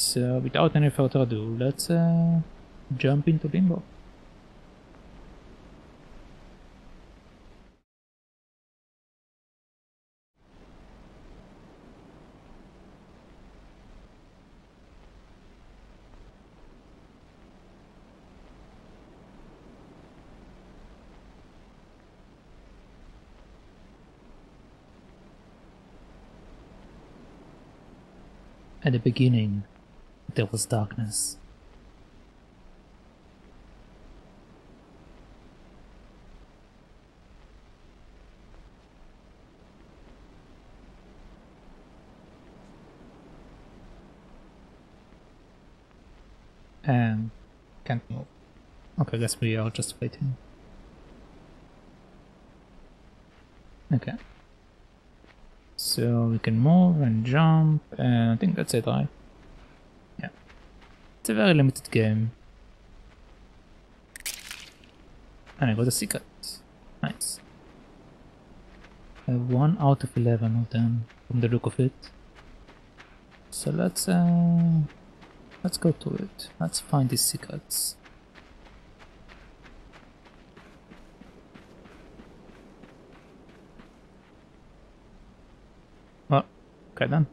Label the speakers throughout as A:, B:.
A: So without any further ado, let's uh, jump into Limbo. At the beginning, there was darkness. And can't move. Okay, I guess we are just waiting. Okay. So we can move and jump, and I think that's it, right? A very limited game. And I got a secret. Nice. I have 1 out of 11 of them, from the look of it. So let's, uh, let's go to it. Let's find these secrets. Well, okay then.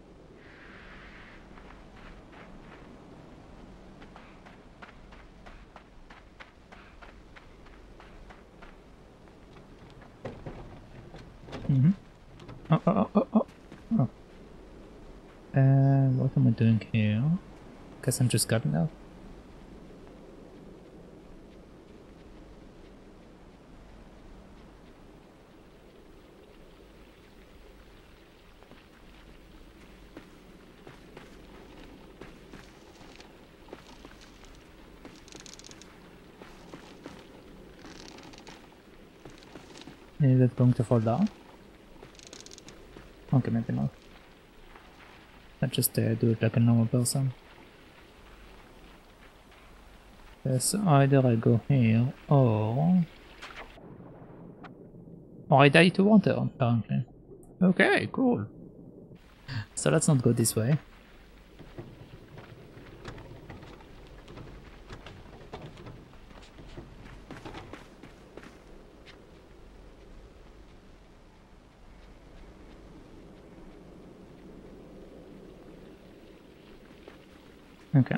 A: Mm-hmm. Oh, oh, oh, oh. Uh, what am I doing here? Guess I'm just cutting out. Is it going to fall down? Maybe not. I just uh, do it like a normal person. Yes, either I go here or... Or I die to water, apparently. Okay, cool. So let's not go this way. Okay.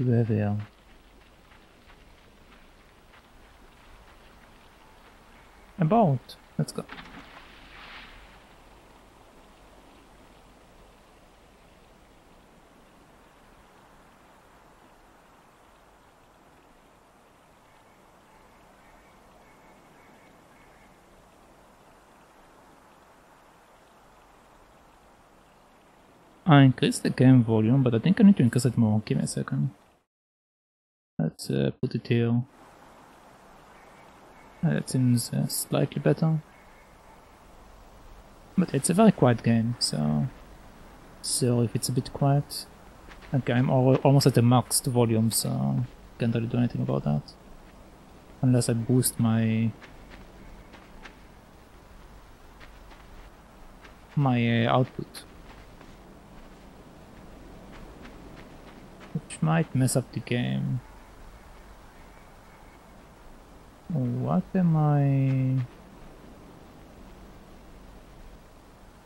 A: What do we have here? A boat. Let's go. I increased the game volume, but I think I need to increase it more. Give me a second. Uh, put it here. That seems uh, slightly better. But it's a very quiet game, so... So if it's a bit quiet... Okay, I'm al almost at the maxed volume, so... Can't really do anything about that. Unless I boost my... My uh, output. Which might mess up the game. What am I...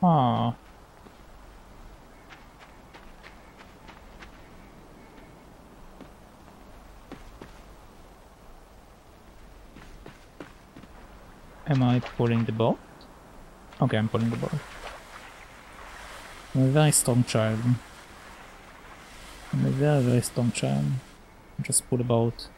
A: Ah. Am I pulling the boat? Okay, I'm pulling the boat. I'm a very strong child. I'm a very, very strong child. Just pull the boat.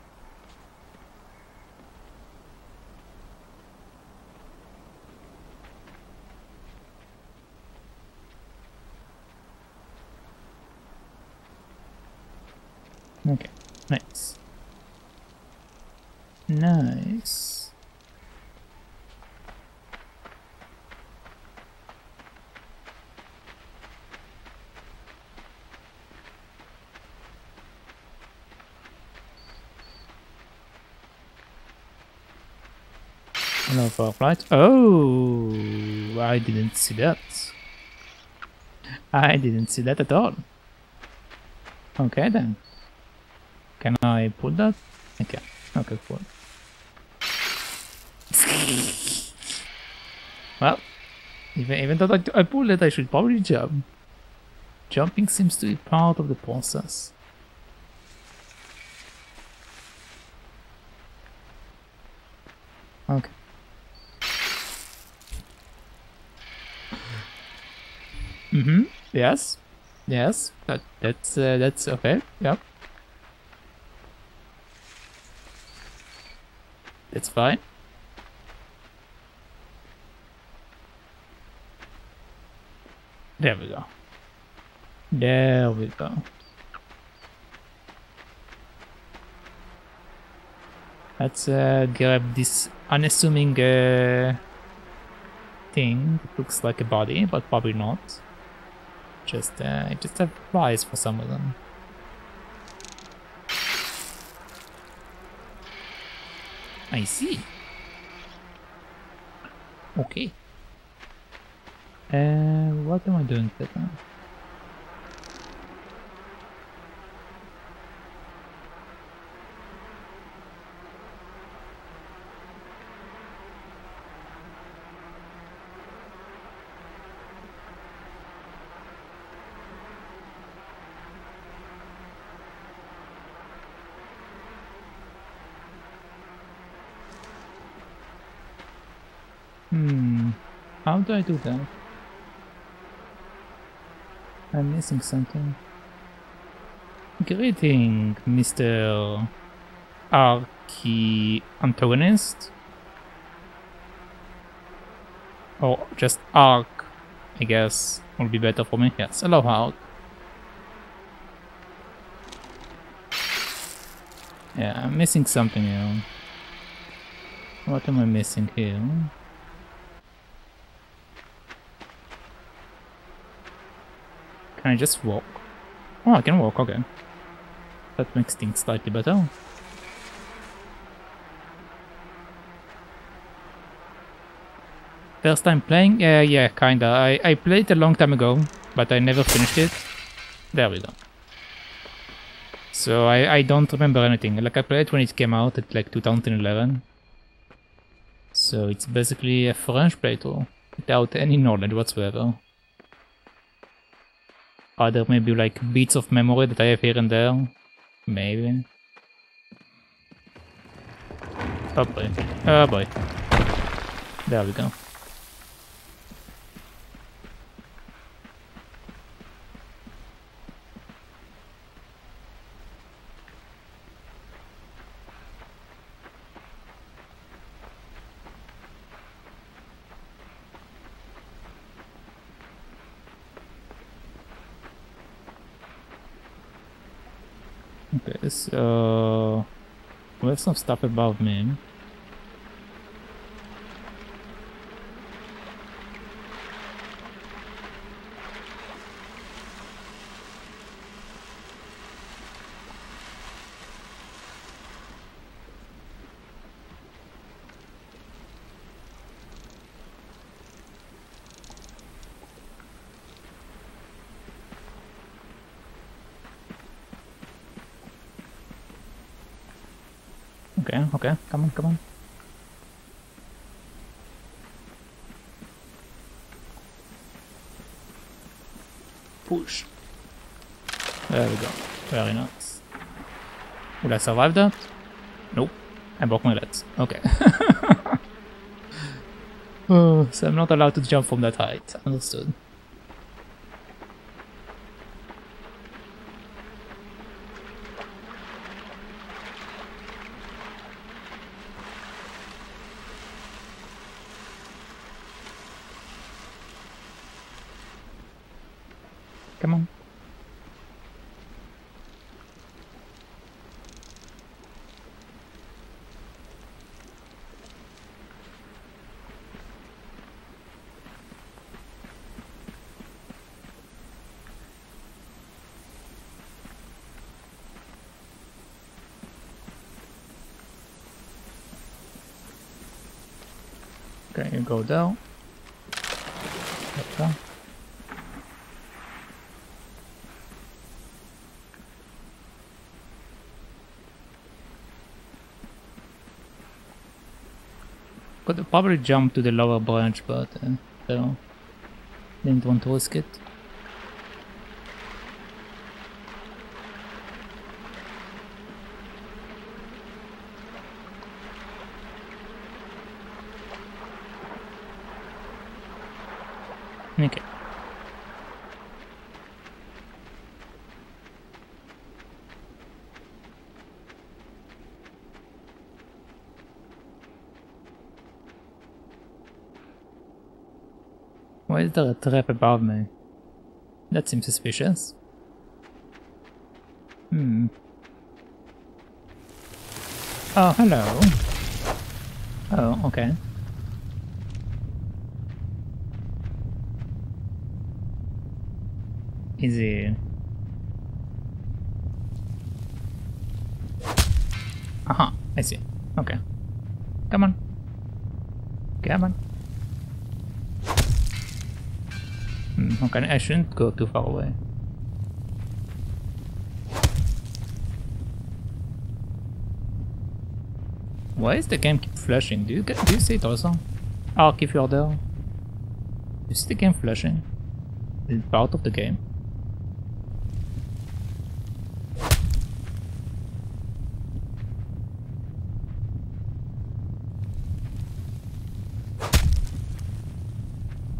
A: Okay, nice. Nice. Hello, Fireflight. Oh, I didn't see that. I didn't see that at all. Okay then. Can I pull that? Okay. Okay, cool. well, even, even though I, I pulled it, I should probably jump. Jumping seems to be part of the process. Okay. Mm-hmm. Yes. Yes. That that's uh, that's okay. Yep. It's fine. There we go. There we go. Let's uh, grab this unassuming uh, thing. It looks like a body, but probably not. Just, uh, just have flies for some of them. I see. Okay. Uh, what am I doing with that now? Hmm. How do that? I'm missing something. Greeting, Mr. Archie Antagonist. Or oh, just Arc, I guess, would be better for me. Yes, hello Arc. Yeah, I'm missing something here. What am I missing here? Can I just walk? Oh, I can walk, okay. That makes things slightly better. First time playing? Yeah, yeah, kinda. I, I played a long time ago, but I never finished it. There we go. So I, I don't remember anything. Like I played when it came out at like 2011. So it's basically a French playthrough without any knowledge whatsoever. Are there maybe like bits of memory that I have here and there? Maybe. Oh boy. Oh boy. There we go. So we have some stuff above me. Okay, okay, come on, come on. Push. There we go. Very nice. Will I survive that? Nope. I broke my legs. Okay. oh, so I'm not allowed to jump from that height. Understood. Come on. Okay, you go down. better. Could probably jump to the lower branch, but uh, so didn't want to risk it. Okay. There a trap above me? That seems suspicious. Hmm. Oh, hello. Oh, okay. Easy. Aha, I see. Okay. Come on. Come on. Okay, I shouldn't go too far away. Why is the game keep flashing? Do you get, do you see it also? Oh, keep. You see the game flashing? Is it part of the game?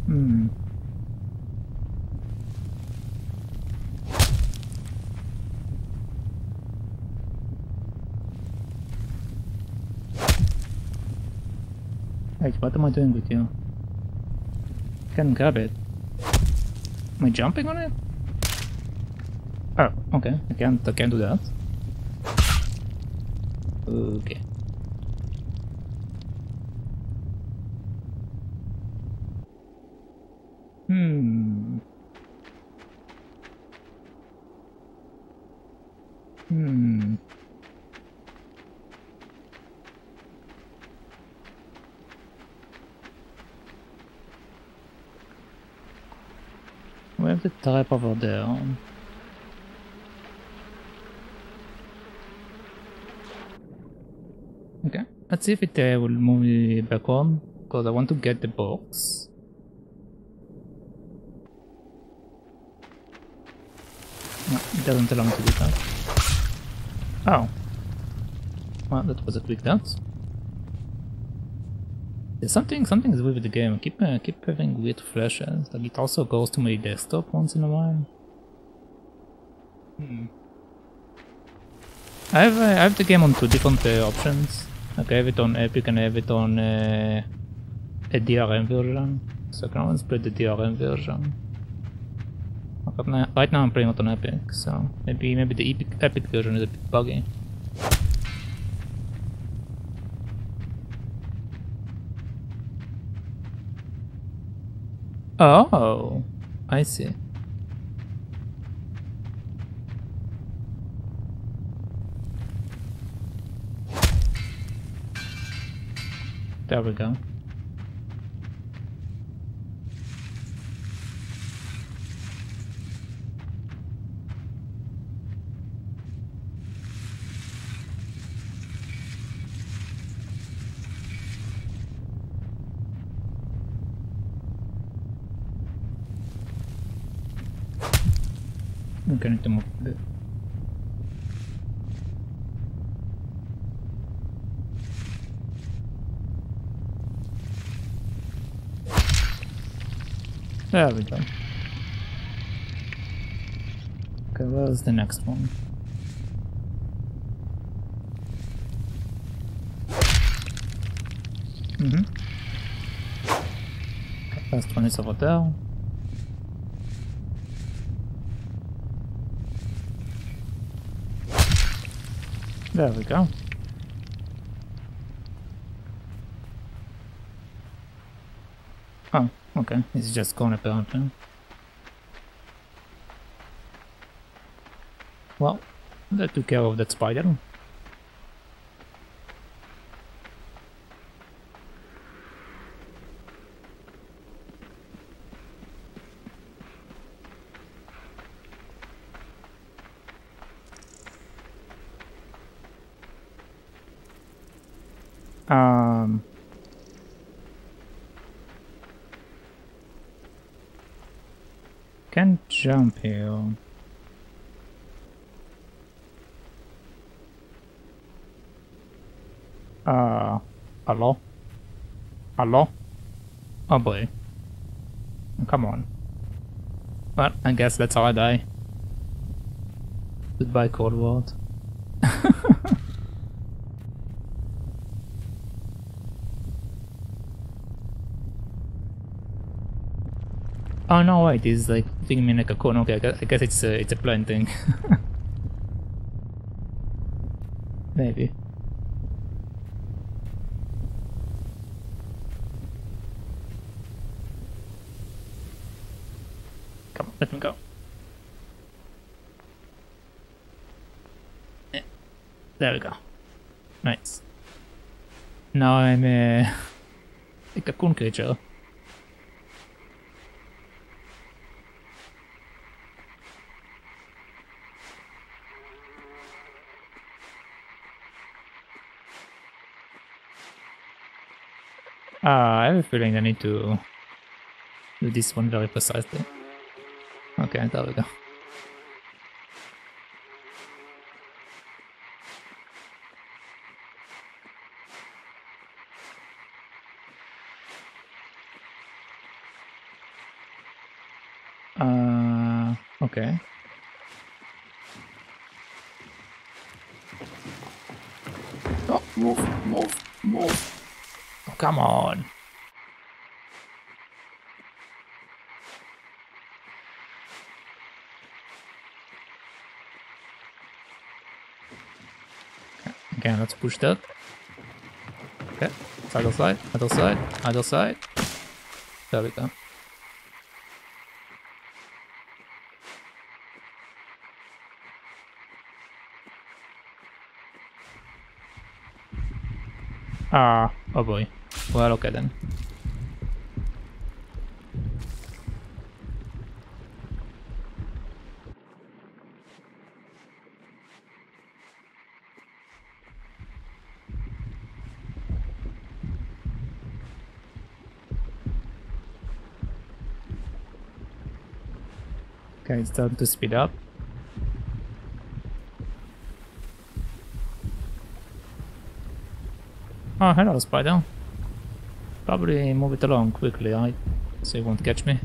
A: Hmm. Wait, what am I doing with you? Can grab it. Am I jumping on it? Oh, okay. I can't I can't do that. Okay. Hmm. Hmm. Trap over there. Okay, let's see if it uh, will move me back on, because I want to get the box. No, it doesn't allow me to do that. Oh. Well, that was a quick dance. There's something, something is weird with the game. I keep, uh, keep having weird flashes. Like it also goes to my desktop once in a while. Hmm. I have, uh, I have the game on two different uh, options. Like I have it on Epic and I have it on uh, a DRM version. So I can always play the DRM version. Right now I'm playing it on Epic, so maybe maybe the Epic, Epic version is a bit buggy. Oh, I see. There we go. A bit. There we go. Okay, where's the next one? Mm-hmm. First one is over there. There we go. Oh, okay. It's just gone about now. Well, that took care of that spider. Um. Can't jump here. Uh, hello? Hello? Oh boy. Come on. Well, I guess that's how I die. Goodbye, Cold World. oh no, wait, he's like thinking me like a cone. Okay, I guess, I guess it's a, it's a plant thing. Maybe. Come on, let me go. Yeah. There we go. Nice. Now I'm a, a cocoon creature. Uh, I have a feeling I need to do this one very precisely. Okay, there we go. Uh, okay. Oh, move, move, move. Oh, come on. Let's that. Okay, other side, other side, other side. There we go. Ah, oh boy. Well, okay then. It's time to speed up. Oh, hello, spider. Probably move it along quickly, I so won't catch me.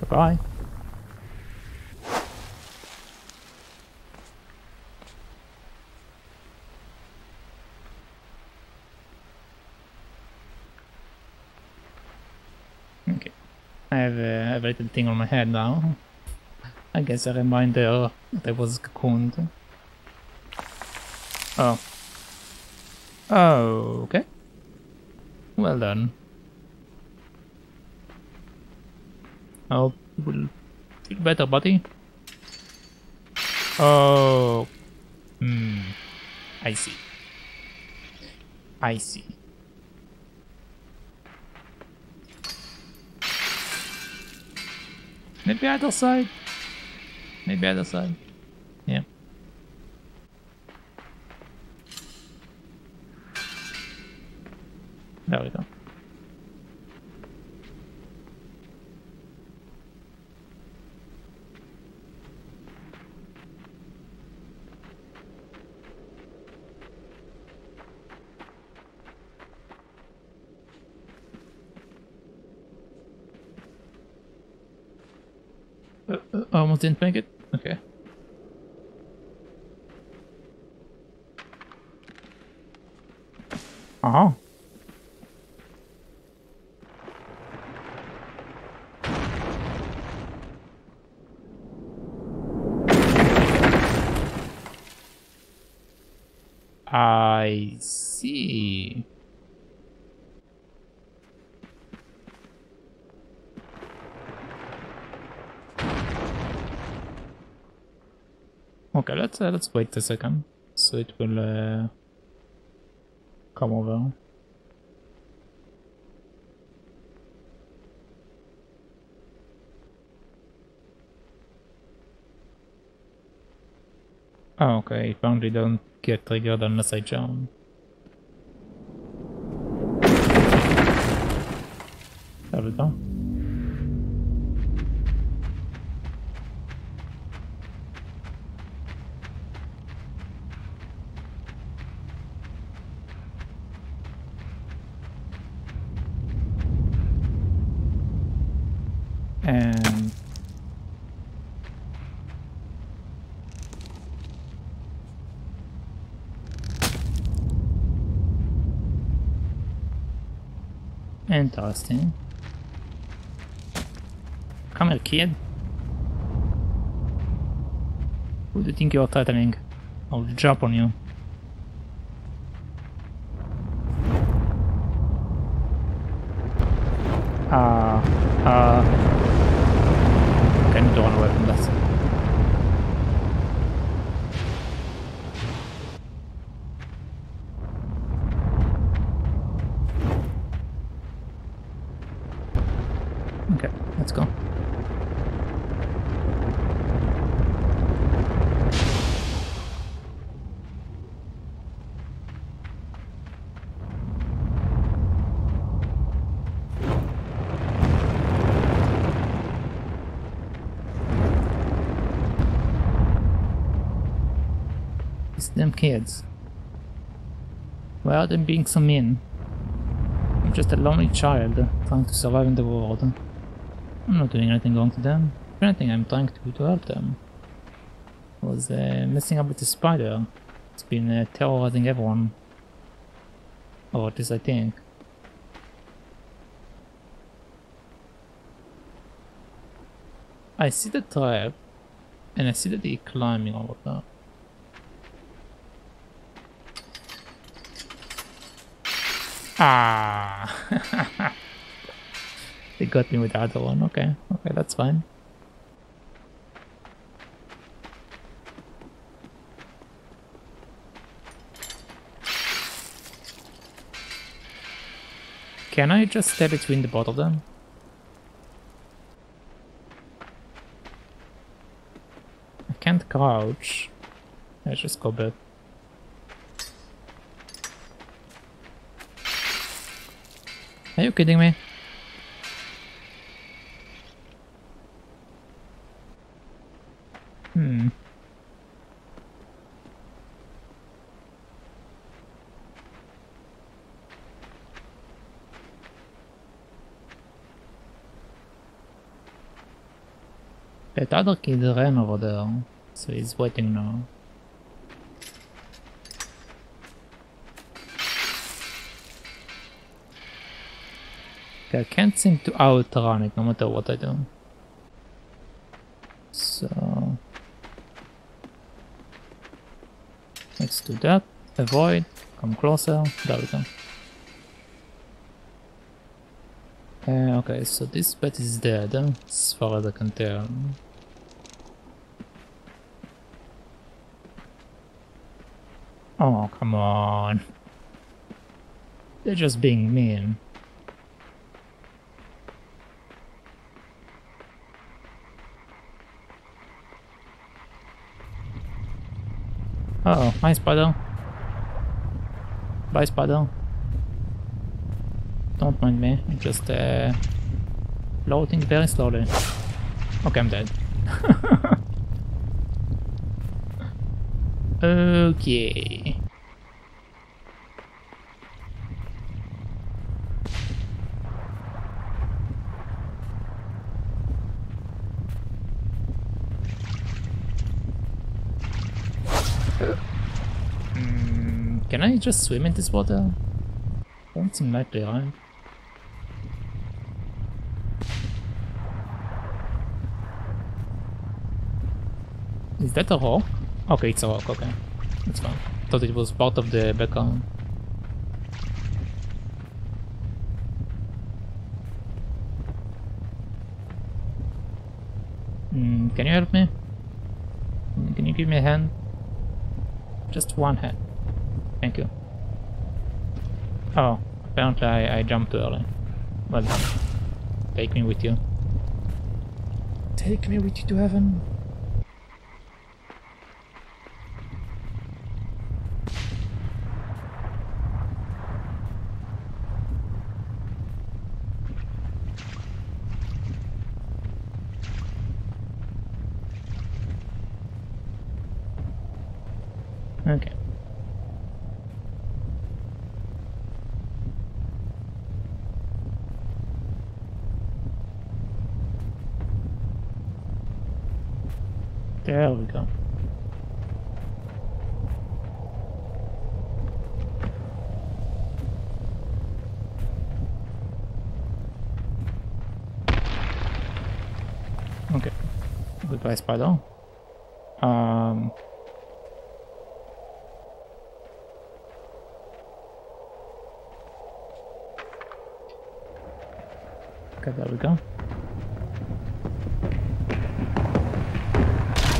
A: Goodbye. Okay. I have a, a little thing on my head now. I guess a reminder that I was cocooned. Oh. Oh, okay. Well done. Hope you will feel better, buddy. Oh. Hmm. I see. I see. Maybe other side. Maybe other side. Yeah. There we go. Uh, uh, almost didn't make it. Okay. Uh huh. I see. Okay, let's uh, let's wait a second, so it will uh, come over. Oh, okay, apparently don't get triggered unless I jump. There we go. Interesting. Come here, kid. Who do you think you're threatening? I'll jump on you. Ah, uh, uh... Okay, I need to run away from that. Okay, let's go. It's them kids. Well, them being so mean. I'm just a lonely child trying to survive in the world. I'm not doing anything wrong to them. If anything, I'm trying to, to help them. I was uh, messing up with the spider. It's been uh, terrorizing everyone. Or at least I think. I see the trap, and I see that they're climbing over that. Ah! they got me with the other one. Okay, okay, that's fine. Can I just step between the both of them? I can't crouch. Let's just go back. Are you kidding me? Hmm. That other kid ran over there, so he's waiting now. I can't seem to outrun it no matter what I do. So... Let's do that. Avoid. Come closer. There we go. Uh, okay, so this pet is dead, uh, as far as I can tell. Oh, come on. They're just being mean. Hi spider. Bye spider. Don't mind me, I'm just uh, very slowly. Okay, I'm dead. okay. Mm, can I just swim in this water? Don't seem likely, right? Is that a rock? Okay, it's a rock, okay. That's fine. Thought it was part of the background. Mm, can you help me? Can you give me a hand? Just one hand. Thank you. Oh, apparently I, I jumped early. Well. Take me with you. Take me with you to heaven. Okay. There we go. Okay. Goodbye, spider. Um. Okay, there we go.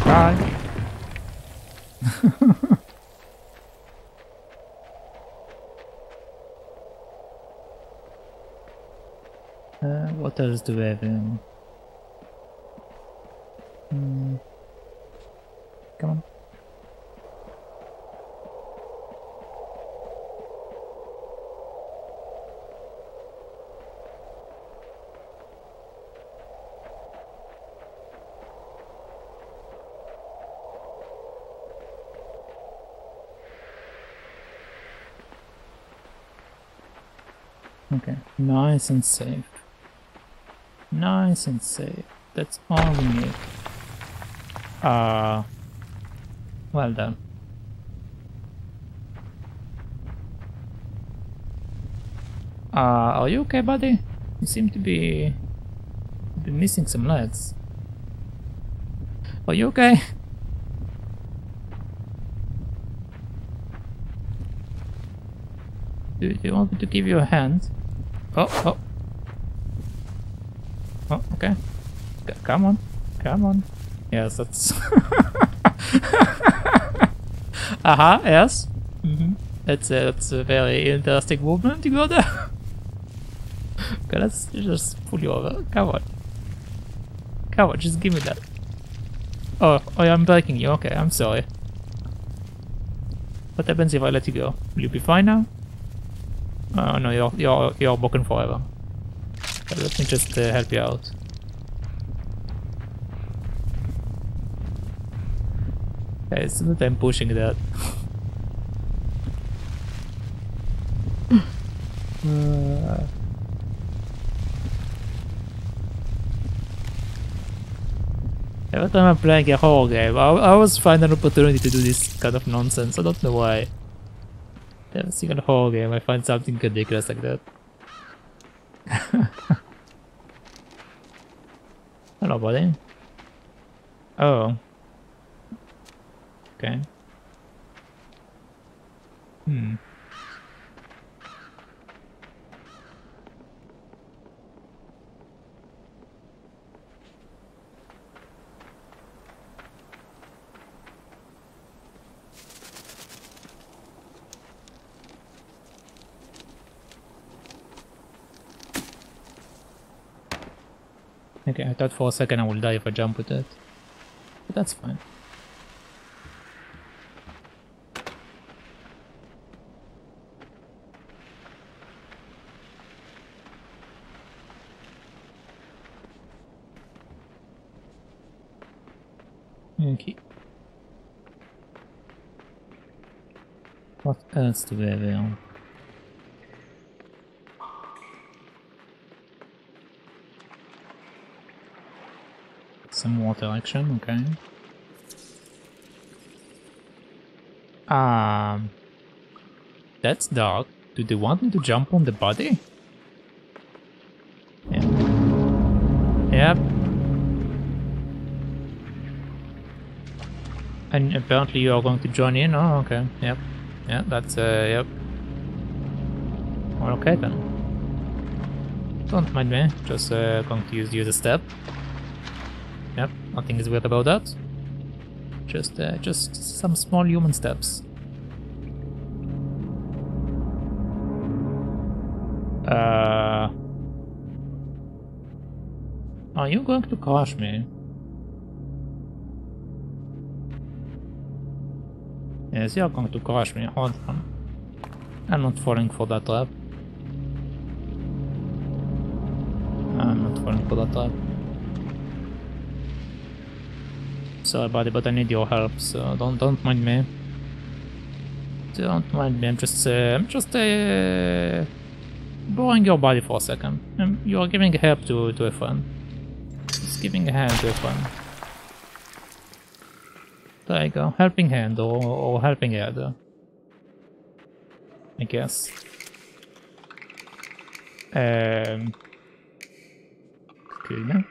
A: Bye. uh, what else do we have in? Hmm. Come on. Okay, nice and safe. Nice and safe. That's all we need. Uh, well done. Uh, are you okay, buddy? You seem to be, be missing some legs. Are you okay? Do you want me to give you a hand? Oh, oh. Oh, okay. C come on. Come on. Yes, that's... Aha, yes. Mm -hmm. That's, a, that's a very interesting movement you got there. okay, let's just pull you over. Come on. Come on, just give me that. Oh, oh, I'm breaking you. Okay, I'm sorry. What happens if I let you go? Will you be fine now? Oh no, you're you're you're broken forever. Let me just uh, help you out. Okay, it's not I'm pushing that. uh, every time I'm playing a horror game, I, I always find an opportunity to do this kind of nonsense. I don't know why. Every single horror game, I find something ridiculous like that. Hello, buddy. Oh. Okay. Hmm. Okay, I for a second I will die if I jump with it. But that's fine. Okay. What else do we have here? Water okay. Um, that's dark. Do they want me to jump on the body? Yeah. Yep. And apparently you are going to join in? Oh, okay. Yep. Yeah, that's, uh, yep. Well, okay then. Don't mind me, just uh, going to use, use a step. Nothing is weird about that. Just, uh, just some small human steps. Uh, are you going to crush me? Yes, you're going to crush me. Hold on. I'm not falling for that trap. I'm not falling for that trap. Sorry buddy, but I need your help, so don't don't mind me. Don't mind me, I'm just, uh, I'm just, uh, boring your body for a second. Um, you are giving help to, to a friend. Just giving a hand to a friend. There you go, helping hand or, or helping head. I guess. Um, me.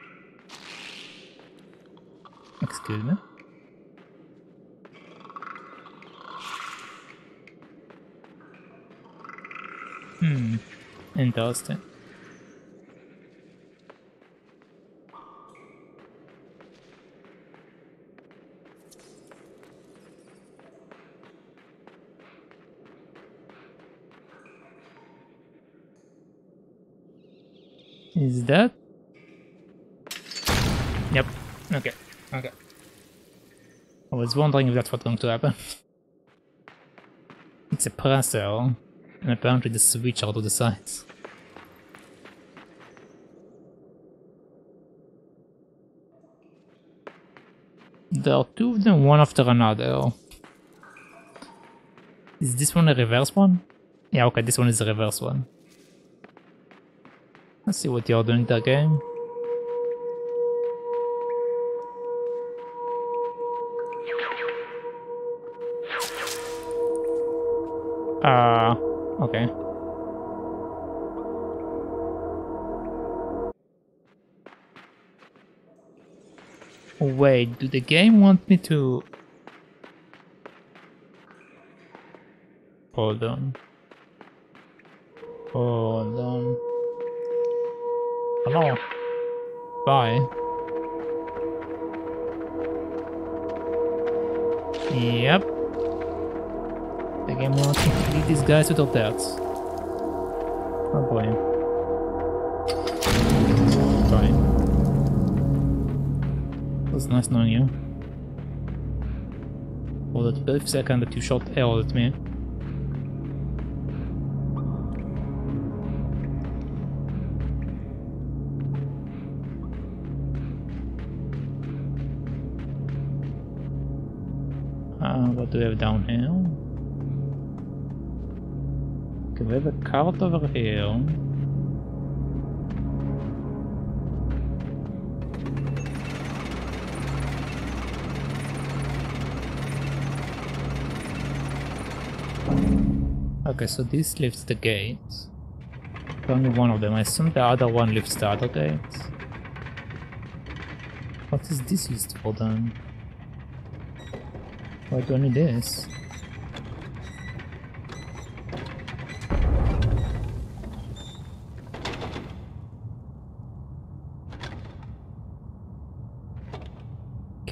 A: Excuse me. Hmm. Interesting. Is that? Yep. Okay. Okay. I was wondering if that's what's going to happen. It's a presser, and apparently the switch are to the sides. There are two of them, one after another. Is this one a reverse one? Yeah, okay, this one is a reverse one. Let's see what you're doing that game. Uh, okay. Wait, do the game want me to... Hold on. Hold on. Hello. Bye. Yep. The game me to lead these guys without that. Oh boy. Fine. It was nice knowing you. For that brief second that you shot arrows at me. Uh, what do we have down here? We have a cart over here. Okay, so this lifts the gate. Only one of them. I assume the other one lifts the other gate. What is this used for then? Why do I need this?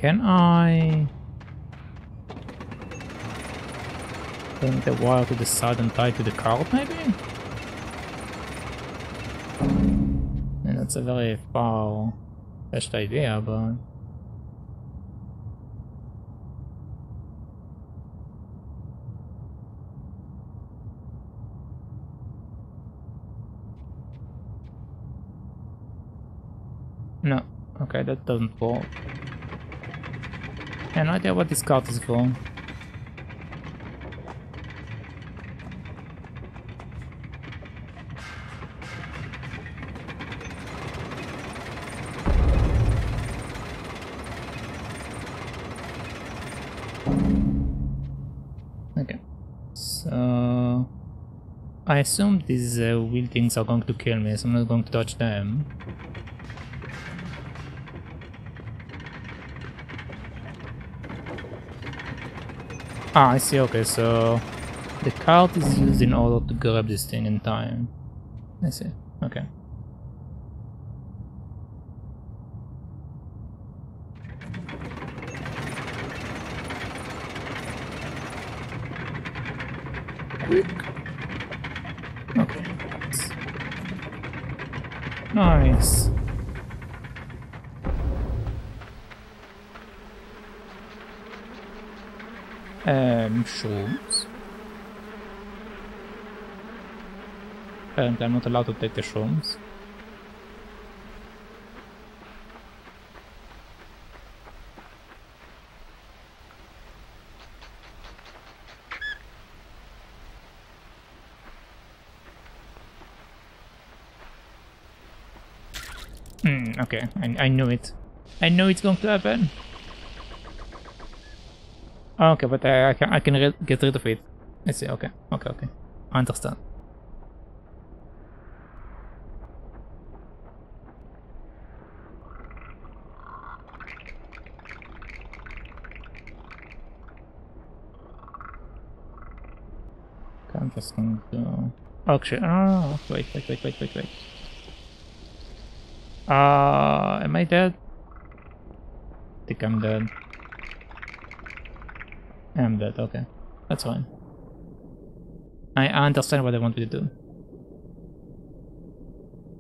A: Can I... Bring the wire to the side and tie to the cart maybe? And that's a very far-fetched idea, but... No. Okay, that doesn't work. Yeah, no idea what this card is for. Okay. So... I assume these uh, wheel things are going to kill me, so I'm not going to touch them. Ah, I see, okay, so the cart is used in order to grab this thing in time. I see, okay. Apparently I'm not allowed to take the shrooms. Hmm, okay, I, I knew it. I know it's going to happen. Okay, but I, I can, I can get rid of it. I see, okay, okay, okay. I understand. Just. Actually, oh, wait, wait, wait, wait, wait, wait. Uh, am I dead? I think I'm dead. I'm dead, okay. That's fine. I understand what they want me to do.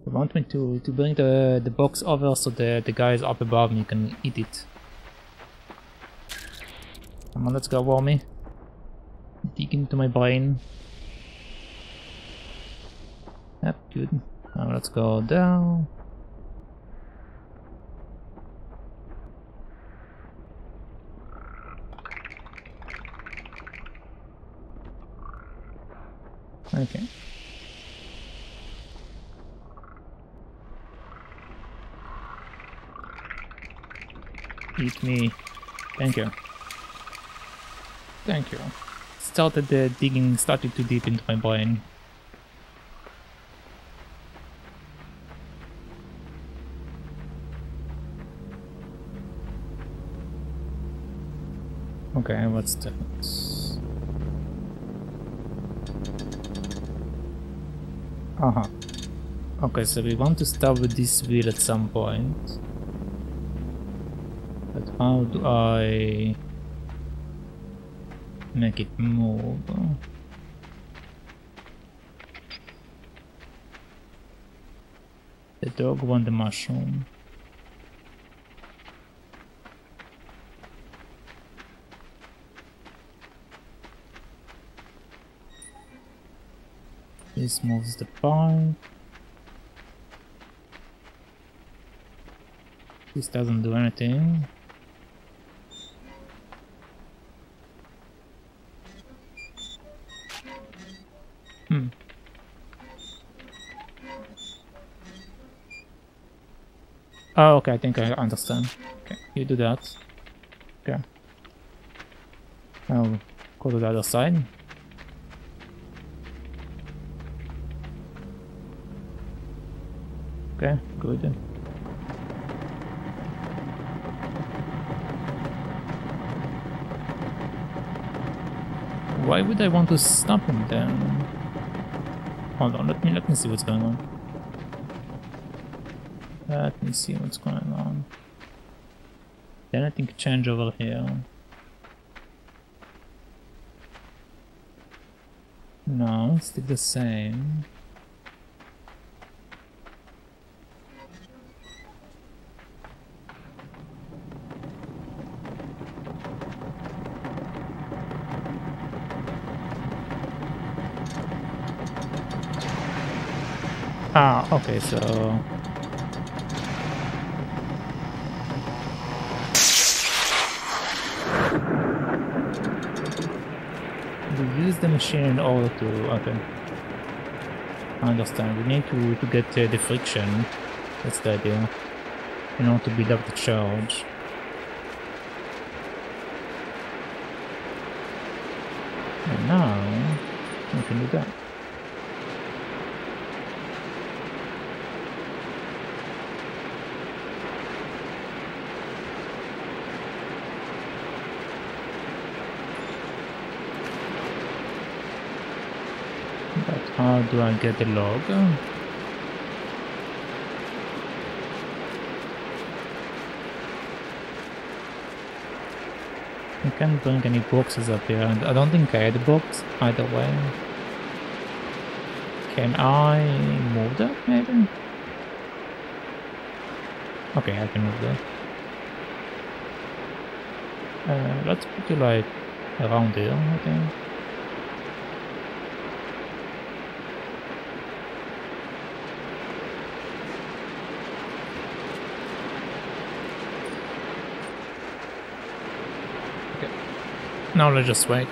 A: They want me to, to bring the, the box over so the, the guys up above me can eat it. Come on, let's go, Wormy. Dig into my brain. Yep, good. Now let's go down. Okay. Eat me. Thank you. Thank you. Started the digging, started too deep into my brain. Okay, what's that? Uh huh. Okay, so we want to start with this wheel at some point. But how do I make it move? The dog want the mushroom. This moves the bar. This doesn't do anything. Hmm. Oh, okay, I think I understand. Okay, you do that. Okay. I'll go to the other side. Okay, good. Why would I want to stop him then? Hold on, let me let me see what's going on. Let me see what's going on. Then I think change over here. No, still the same. Ah, okay, so... We use the machine in order to... okay. I understand. We need to, to get uh, the friction. That's the idea. In order to build up the charge. And now, we can do that. How do I get the log? I can't bring any boxes up here, and I don't think I had a box either way. Can I move that, maybe? Okay, I can move that. Uh, let's put it like around here, I think. Now let's just wait.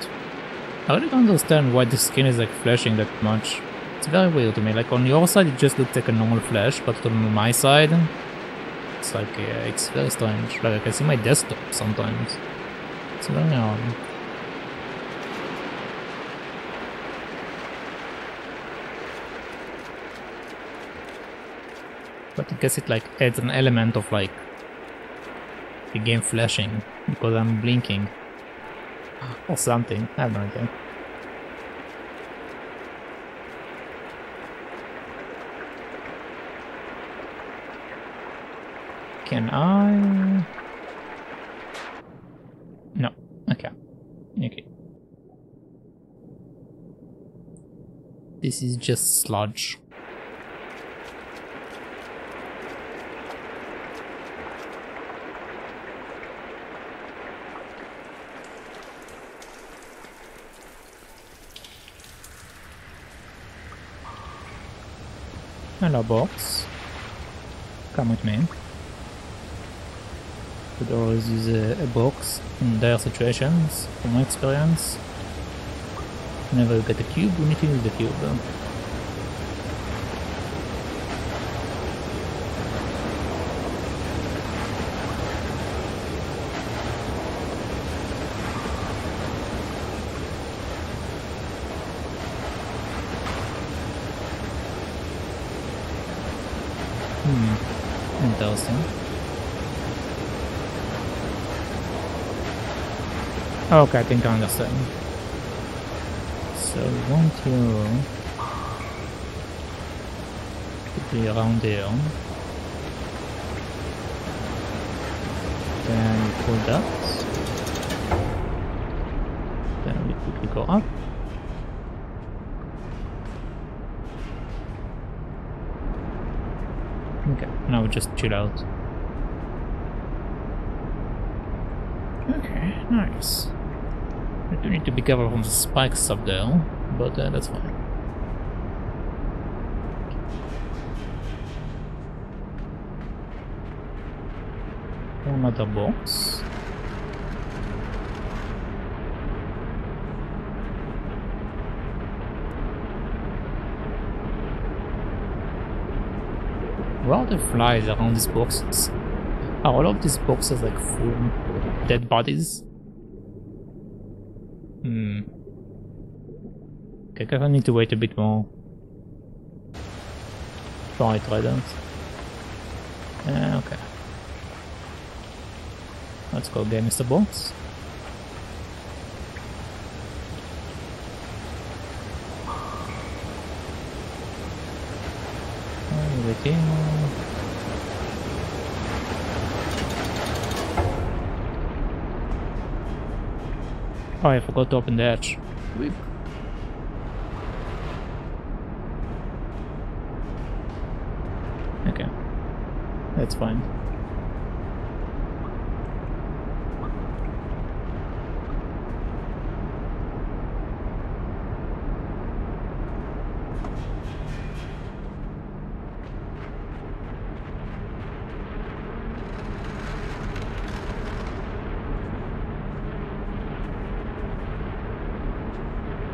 A: I really don't understand why the skin is like flashing that much. It's very weird to me. Like on your side it just looks like a normal flash, but on my side It's like, uh, it's very strange. Like, I can see my desktop sometimes. It's very odd. But I guess it like adds an element of like the game flashing because I'm blinking or something. I have no idea. Can I? No. Okay. Okay. This is just sludge. Hello, box. Come with me. Could always use a, a box in dire situations, from my experience. Whenever you get a cube, we need to use the cube. Hmm. Interesting. Oh, okay, I think I understand. So we want to be around here. Then we pull that. Then we quickly go up. Okay, now we just chill out. Okay, nice. Do need to be careful from the spikes up there, but uh, that's fine. Another box. Where are the flies around these boxes? Are all of these boxes like full of dead bodies? Hmm. Okay, I need to wait a bit more. Try trident. Uh, okay. Let's go get Mr. Box. Waiting. Oh, I forgot to open the hatch. Whip. Okay. That's fine.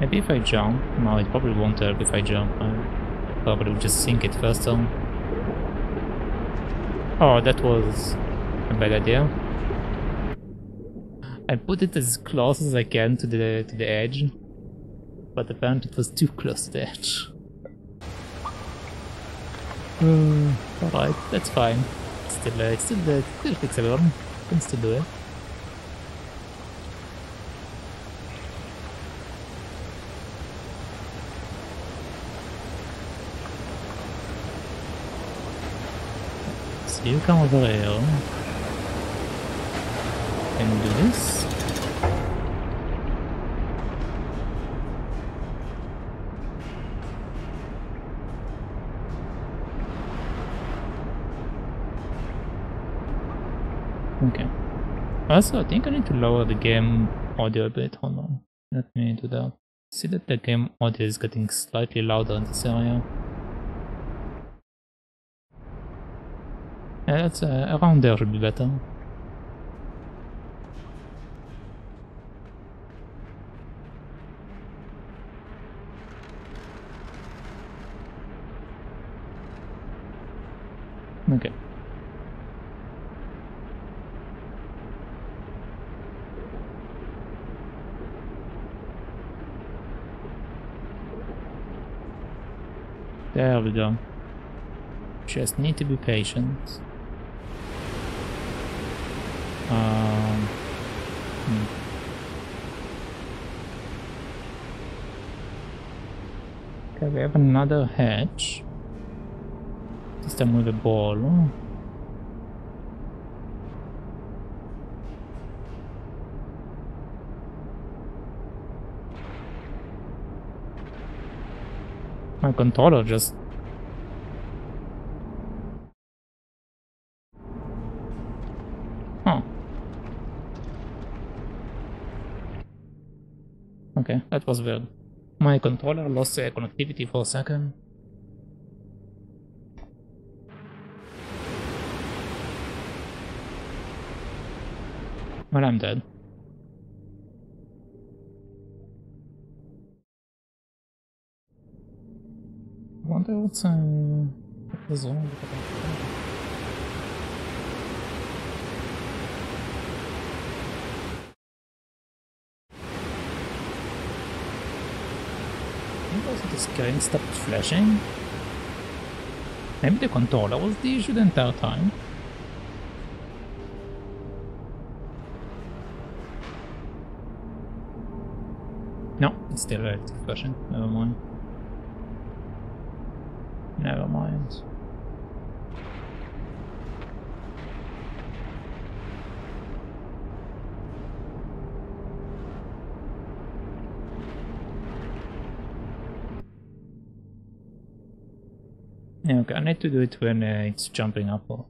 A: Maybe if I jump? No, it probably won't help if I jump. I probably will just sink it first time. Oh, that was a bad idea. I put it as close as I can to the to the edge, but apparently it was too close to the edge. Alright, that's fine. Still, uh, it's still, uh, still fixable. Can still do it. You come over here. You do this? Okay. Also, I think I need to lower the game audio a bit. Hold on. Let me do that. See that the game audio is getting slightly louder in this area. Yeah, that's uh, around there should be better. Okay. There we go. Just need to be patient. Um, hmm. Okay, we have another hatch. This time with a ball. My controller just... Huh. Okay, that was weird. My controller lost uh, connectivity for a second. Well, I'm dead. I wonder what's uh, what wrong with that. The screen stopped flashing? Maybe the controller was the issue the entire time. No, it's still uh, flashing. Never mind. Never mind. Okay, I need to do it when uh, it's jumping up. Or...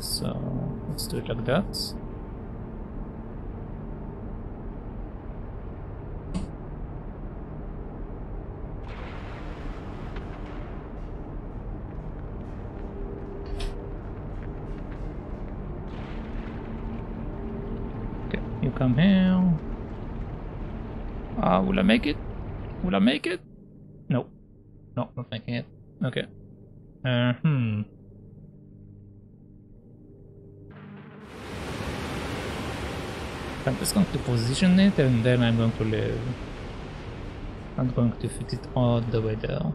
A: so let's do it like that. Okay, you come here. Ah, uh, will I make it? Will I make it? No. No, not making it. Okay. Uh, hmm. I'm just going to position it and then I'm going to leave. I'm going to fix it all the way there.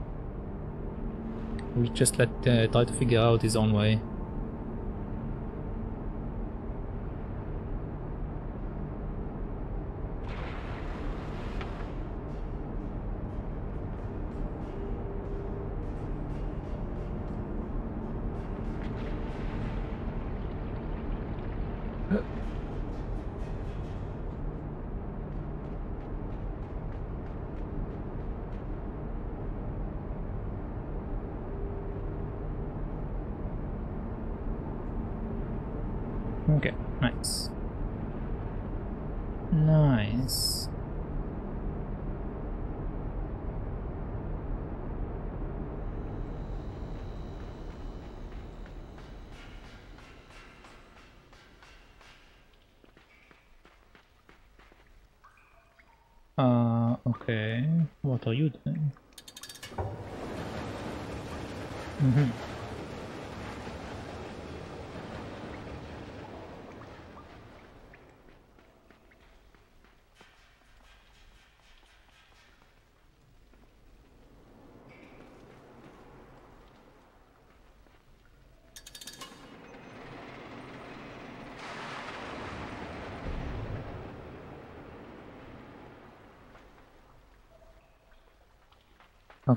A: We'll just let uh, try to figure out his own way. Okay, nice. Nice. Uh, okay. What are you doing? Mm-hmm.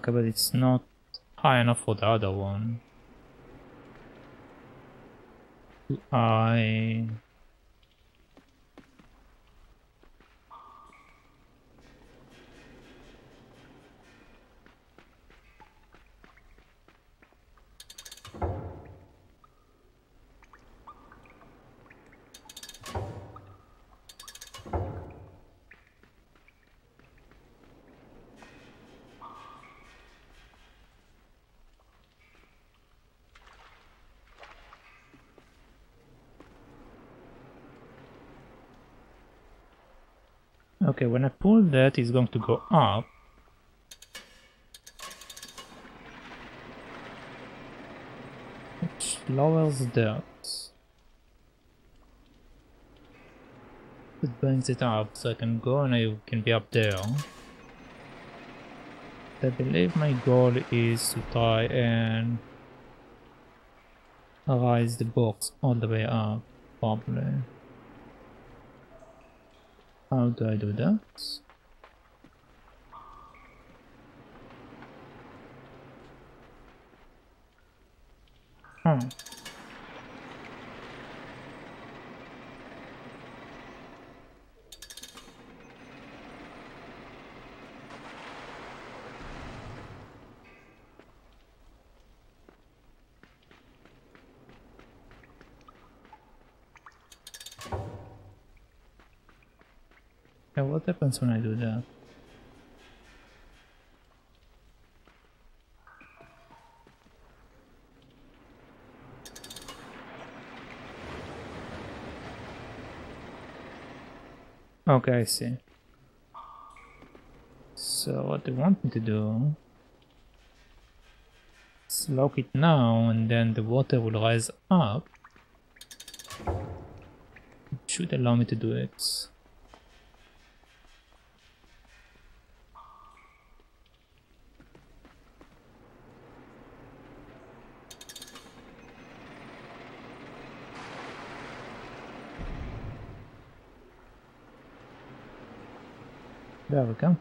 A: Okay, but it's not high enough for the other one. I Okay, when I pull that, it's going to go up. Which lowers dirt. It brings it up so I can go and I can be up there. I believe my goal is to try and rise the box all the way up, probably. How do I do that? Hmm. Yeah, what happens when I do that? Okay, I see. So what they want me to do is lock it now and then the water will rise up. It should allow me to do it. There we go.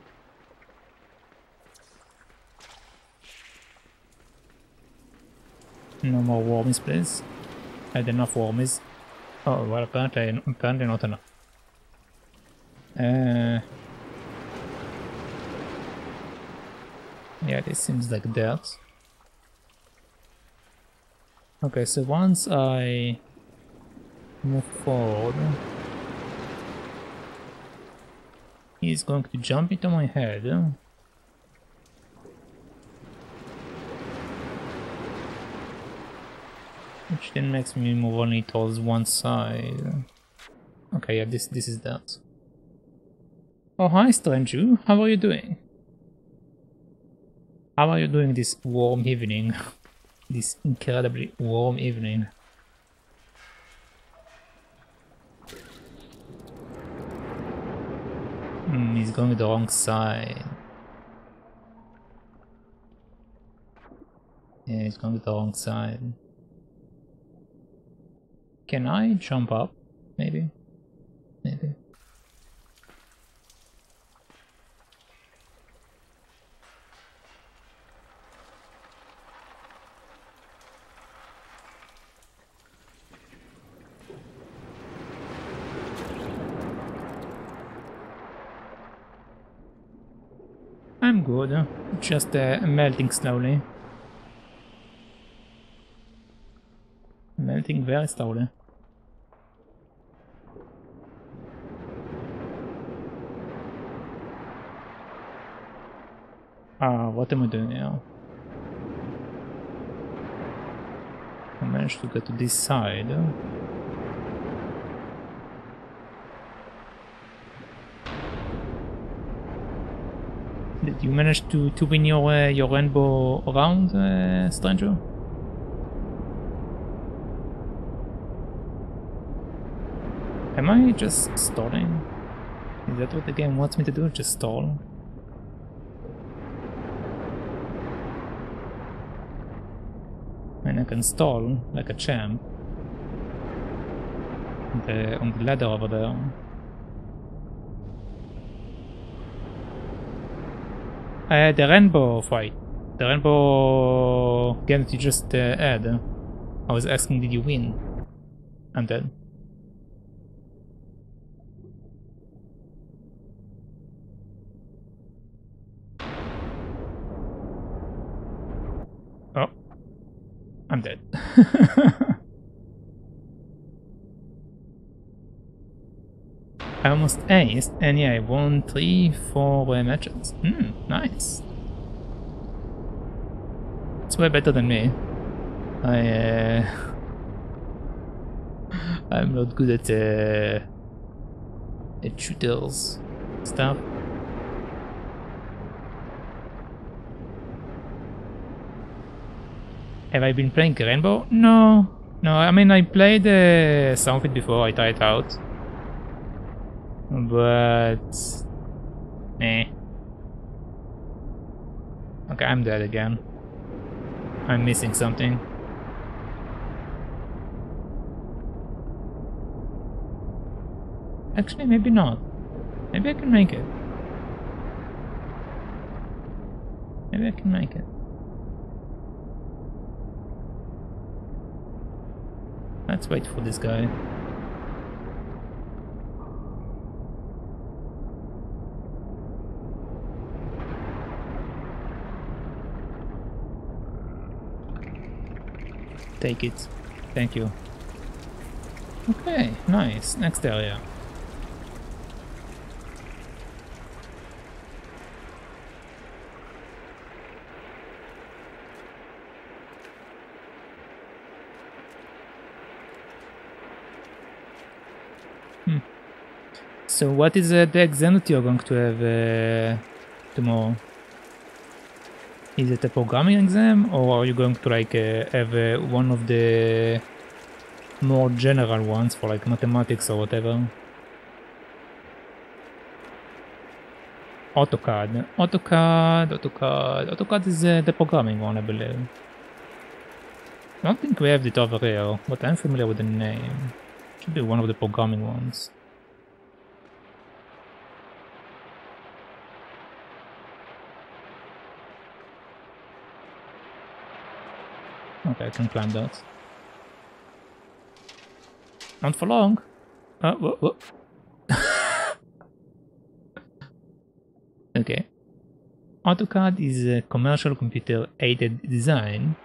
A: No more wormies, please. I had enough wormies. Oh, well, apparently, apparently not enough. Uh, yeah, this seems like dirt. Okay, so once I move forward, he's going to jump into my head. Which then makes me move only towards one side. Okay, yeah, this this is that. Oh hi stranger, how are you doing? How are you doing this warm evening? this incredibly warm evening. Hmm, he's going the wrong side. Yeah, he's going the wrong side. Can I jump up? Maybe? Maybe. Just uh, melting slowly. Melting very slowly. Ah, what am I doing now? I managed to get to this side. Did you manage to, to win your uh, your rainbow round, uh, stranger? Am I just stalling? Is that what the game wants me to do? Just stall? And I can stall like a champ. The, on the ladder over there. Uh, the rainbow fight. The rainbow game that you just uh, had. I was asking, did you win? I'm dead. Oh. I'm dead. I almost aced, and yeah, I won three, four uh, matches. Hmm, nice. It's way better than me. I, uh, I'm not good at, uh, at shooters stuff. Have I been playing Rainbow? No. No, I mean, I played uh, some of it before, I tried it out. But... Eh. Okay, I'm dead again. I'm missing something. Actually, maybe not. Maybe I can make it. Maybe I can make it. Let's wait for this guy. Take it. Thank you. Okay, nice. Next area. Hmm. So what is uh, the exam that you're going to have uh, tomorrow? Is it a programming exam or are you going to like uh, have uh, one of the more general ones for like mathematics or whatever? AutoCAD. AutoCAD, AutoCAD. AutoCAD is uh, the programming one, I believe. I don't think we have it over here, but I'm familiar with the name. Should be one of the programming ones. Okay, I can climb that. Not for long. Uh, whoa, whoa. okay. AutoCAD is a commercial computer-aided design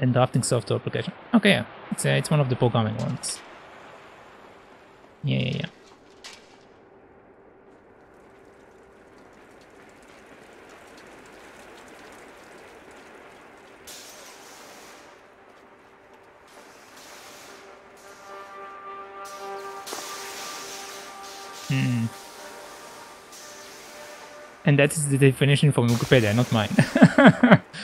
A: and drafting software application. Okay, yeah. It's, uh, it's one of the programming ones. Yeah, yeah, yeah. And that is the definition from Wikipedia, not mine.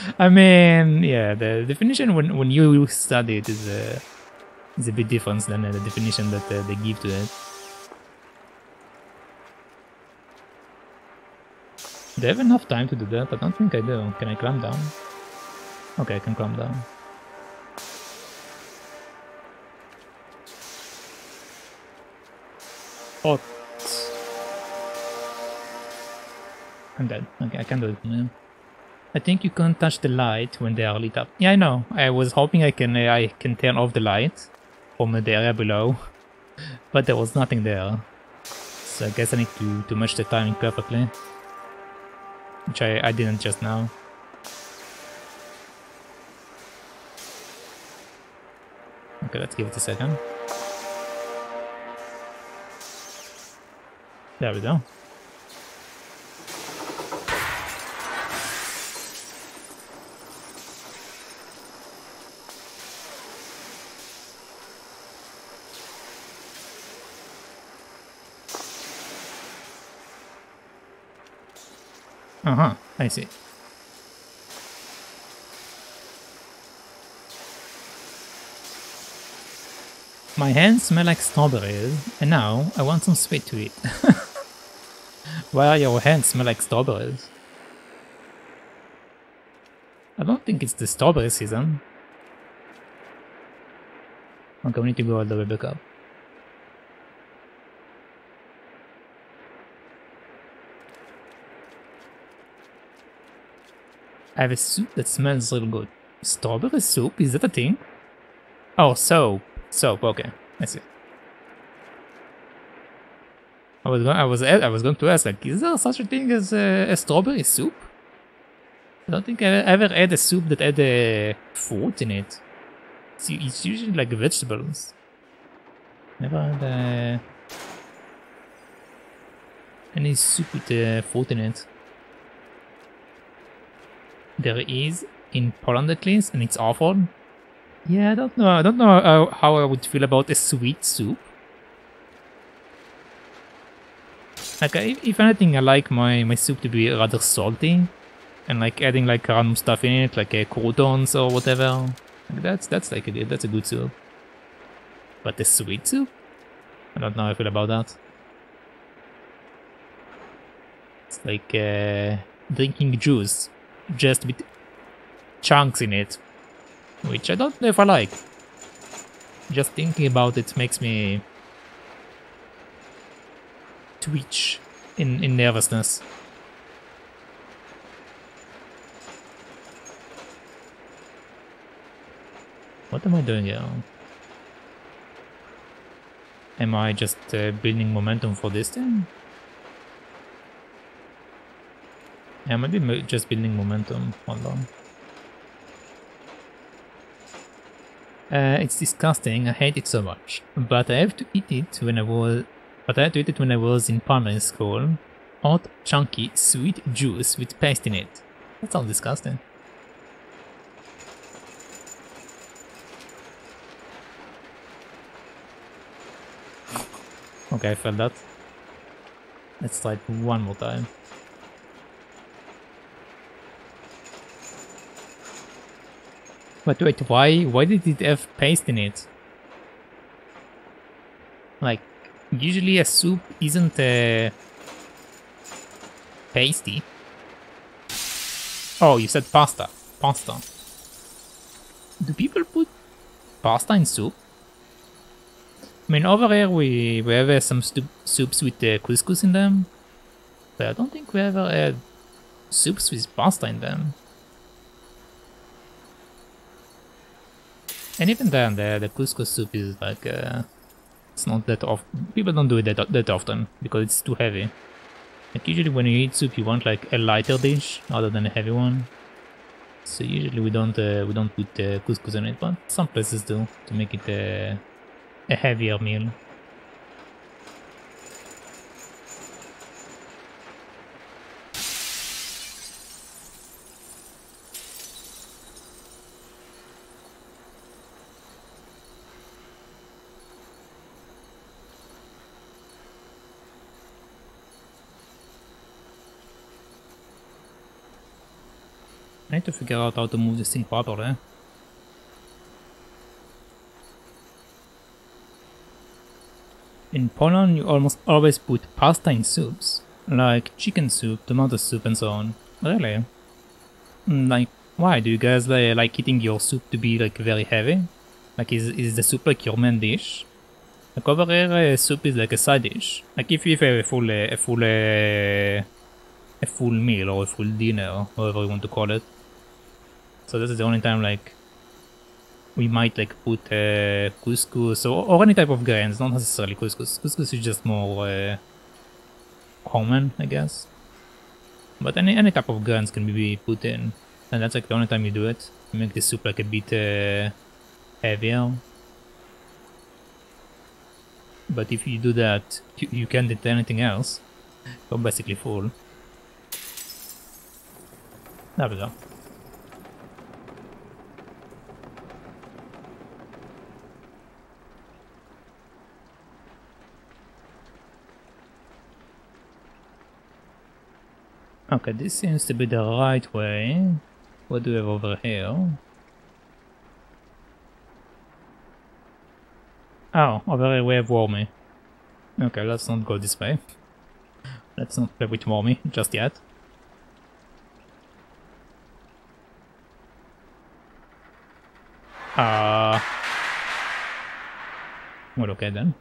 A: I mean, yeah, the definition when when you study it is a is a bit different than uh, the definition that uh, they give to it. Do I have enough time to do that? I don't think I do. Can I climb down? Okay, I can climb down. Oh. I'm dead. Okay, I can do it. I think you can't touch the light when they are lit up. Yeah, I know. I was hoping I can uh, I can turn off the light from the area below, but there was nothing there. So I guess I need to, to match the timing perfectly. Which I, I didn't just now. Okay, let's give it a second. There we go. Uh-huh, I see. My hands smell like strawberries, and now I want some sweet to eat. Why are your hands smell like strawberries? I don't think it's the strawberry season. Okay, we need to go all the way back up. I have a soup that smells real good. Strawberry soup? Is that a thing? Oh, soap. Soap, okay. I see. I was going, I was I was going to ask like, is there such a thing as a, a strawberry soup? I don't think I ever had a soup that had a fruit in it. It's, it's usually like vegetables. Never had a, any soup with a fruit in it. There is in Poland at least, and it's awful. Yeah, I don't know. I don't know how, how I would feel about a sweet soup. Like, if, if anything, I like my, my soup to be rather salty. And like adding like random stuff in it, like uh, croutons or whatever. Like that's that's like a that's a good soup. But the sweet soup? I don't know how I feel about that. It's like uh, drinking juice, just with chunks in it, which I don't know if I like. Just thinking about it makes me twitch in, in nervousness. What am I doing here? Am I just uh, building momentum for this thing? Yeah, maybe just building momentum. Hold on. Uh, it's disgusting. I hate it so much. But I have to eat it when I was. But I had to eat it when I was in primary school. Hot, chunky, sweet juice with paste in it. That sounds disgusting. Okay, I felt that. Let's try it one more time. But wait, why why did it have paste in it? Like, usually a soup isn't uh, pasty. Oh, you said pasta. Pasta. Do people put pasta in soup? I mean, over here we, we have uh, some soups with uh, couscous in them. But I don't think we ever had soups with pasta in them. And even then, the, the couscous soup is like, uh, it's not that often. People don't do it that, that often because it's too heavy. Like usually when you eat soup, you want like a lighter dish other than a heavy one. So usually we don't uh, we don't put uh, couscous in it, but some places do to make it uh, a heavier meal. To figure out how to move this thing properly. In Poland, you almost always put pasta in soups, like chicken soup, tomato soup, and so on. Really? Mm, like, why? Do you guys uh, like eating your soup to be like very heavy? Like, is, is the soup like your main dish? Like over here, uh, soup is like a side dish. Like if you have a full, uh, a full, uh, a full meal or a full dinner, however you want to call it. So this is the only time like we might like put uh, couscous or, or any type of grains, not necessarily couscous. Couscous is just more uh, common, I guess. But any any type of grains can be put in, and that's like the only time you do it. You make the soup like a bit uh, heavier. But if you do that, you, you can't eat anything else. You're basically full. There we go. Okay, this seems to be the right way. What do we have over here? Oh, over here we have Wormy. Okay, let's not go this way. Let's not play with Wormy just yet. Uh... Well, okay then.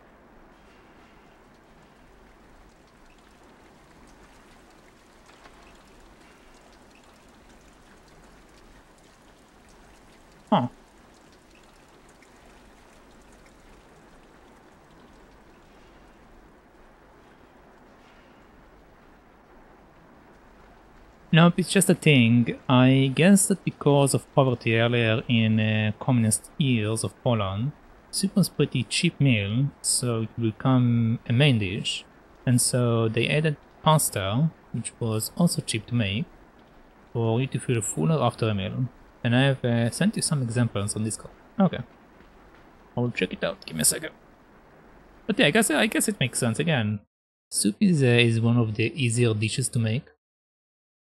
A: Huh. Nope, it's just a thing. I guess that because of poverty earlier in uh, communist years of Poland, soup was pretty cheap meal, so it become a main dish. And so they added pasta, which was also cheap to make, for you to feel fuller after a meal. And I have uh, sent you some examples on Discord. Okay. I'll check it out. Give me a second. But yeah, I guess I guess it makes sense. Again, soup is uh, is one of the easier dishes to make.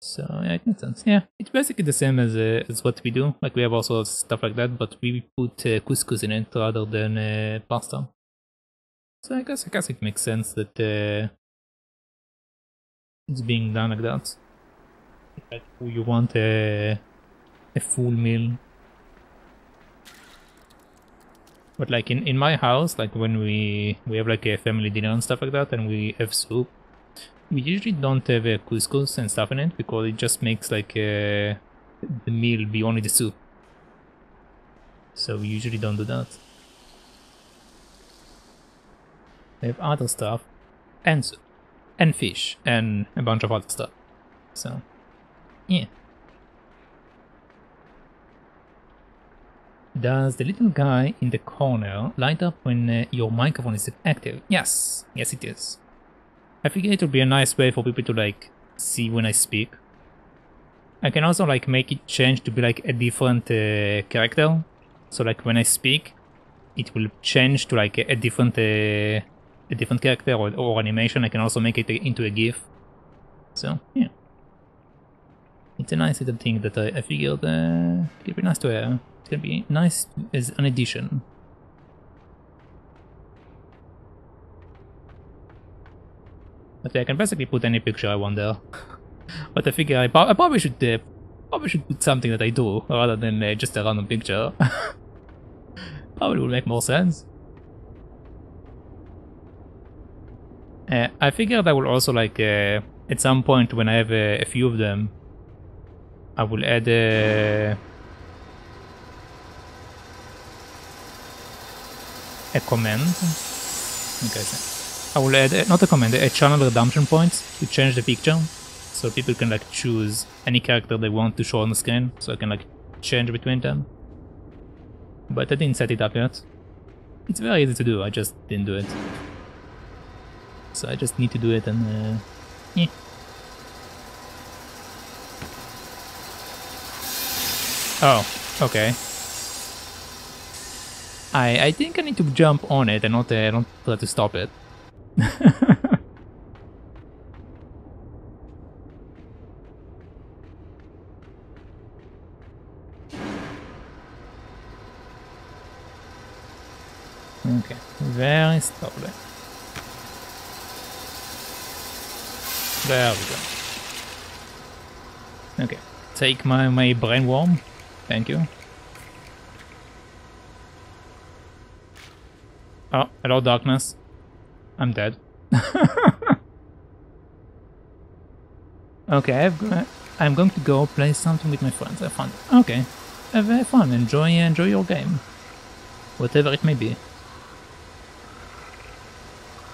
A: So yeah, it makes sense. Yeah, it's basically the same as uh, as what we do. Like we have also stuff like that, but we put uh, couscous in it rather than uh, pasta. So I guess I guess it makes sense that uh, it's being done like that. Like you want a a full meal. But like in in my house, like when we we have like a family dinner and stuff like that, and we have soup, we usually don't have couscous and stuff in it because it just makes like uh, the meal be only the soup. So we usually don't do that. We have other stuff and soup and fish and a bunch of other stuff. So, yeah. Does the little guy in the corner light up when uh, your microphone is active? Yes, yes it is. I figure it would be a nice way for people to like see when I speak. I can also like make it change to be like a different uh, character. So like when I speak, it will change to like a, different uh, a different character or, or animation. I can also make it into a GIF. So yeah, it's a nice little thing that I, I figured uh, it would be nice to have. It's gonna be nice as an addition. But I can basically put any picture I want there. but I figure I, I probably should uh, probably should put something that I do rather than uh, just a random picture. probably would make more sense. Uh, I figured I will also like uh, at some point when I have a few of them, I will add a a command. Okay. I will add, uh, not a command, a channel redemption point to change the picture. So people can like choose any character they want to show on the screen. So I can like change between them. But I didn't set it up yet. It's very easy to do, I just didn't do it. So I just need to do it and uh, yeah. Oh, okay. I I think I need to jump on it and not uh, not try to stop it. okay, very slowly. There we go. Okay, take my, my brain worm. Thank you. Oh, hello darkness. I'm dead. okay, I've, I'm going to go play something with my friends. Have fun. Okay, have, have fun. Enjoy, enjoy your game, whatever it may be.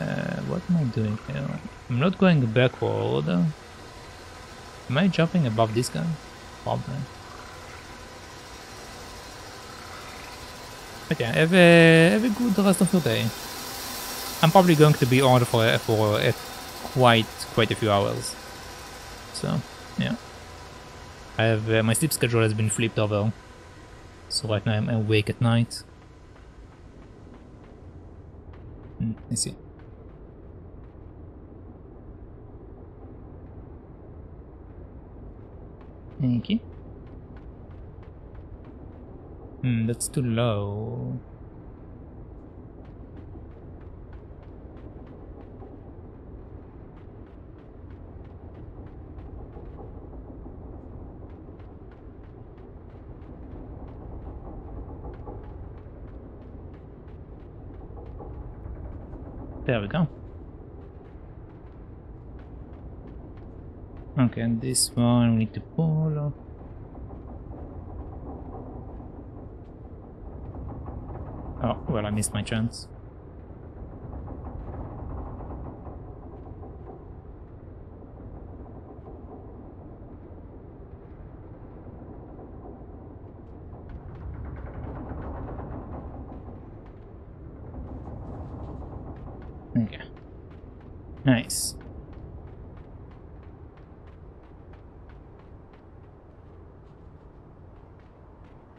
A: Uh, what am I doing here? I'm not going backward. Am I jumping above this guy? Probably. Okay, have a, have a good rest of your day. I'm probably going to be on for for quite quite a few hours. So yeah, I have uh, my sleep schedule has been flipped over. So right now I'm awake at night. Hmm, I see. Thank you. Hmm, that's too low. There we go. Okay, and this one we need to pull up. Oh, well, I missed my chance. Okay. Nice.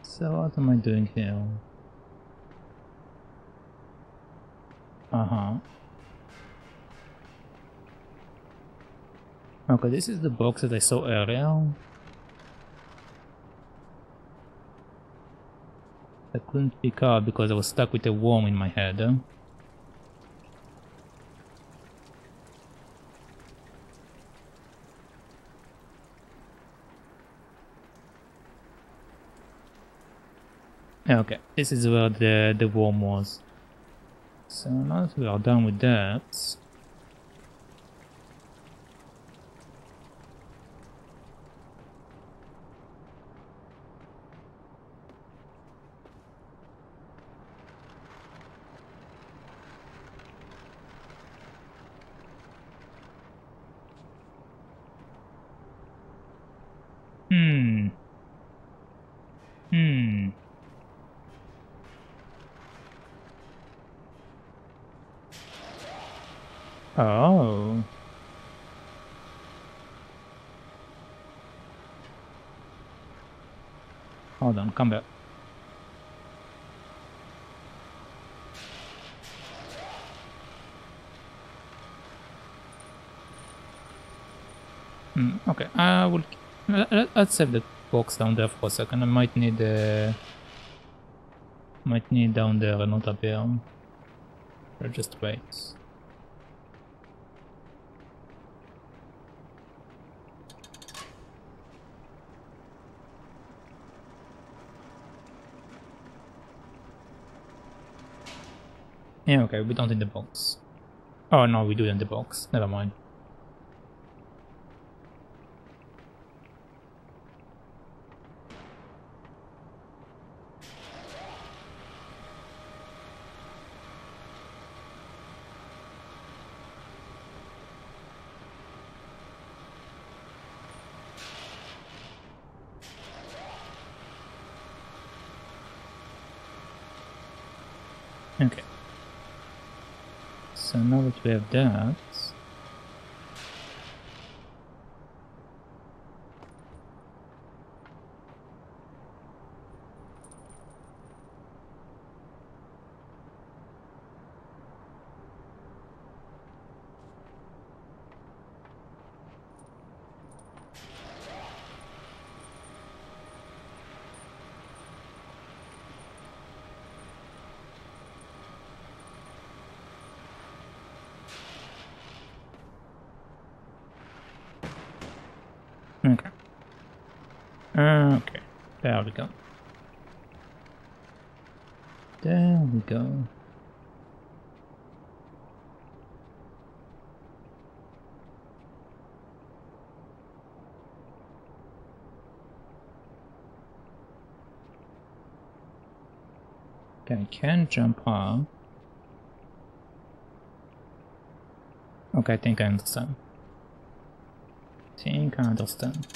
A: So what am I doing here? Uh-huh. This is the box that I saw earlier. I couldn't pick up because I was stuck with a worm in my head. Okay, this is where the, the worm was. So now that we are done with that... Hmm. Hmm. Oh. Hold on, come back. Hmm, okay, I will... Let's save the box down there for a second. I might need... Uh, might need down there another bear. Or just wait. Yeah, okay, we don't need the box. Oh no, we do need the box. Never mind. Okay. So now that we have that... Okay. There we go. There we go. Okay, I can jump up. Okay, I think I understand. I think I understand.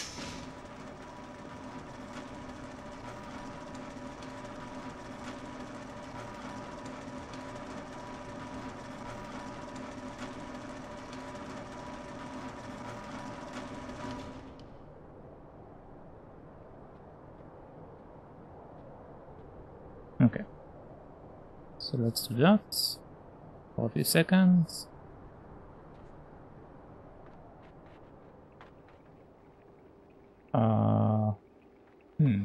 A: Okay. So let's do that for a few seconds. Uh, hmm.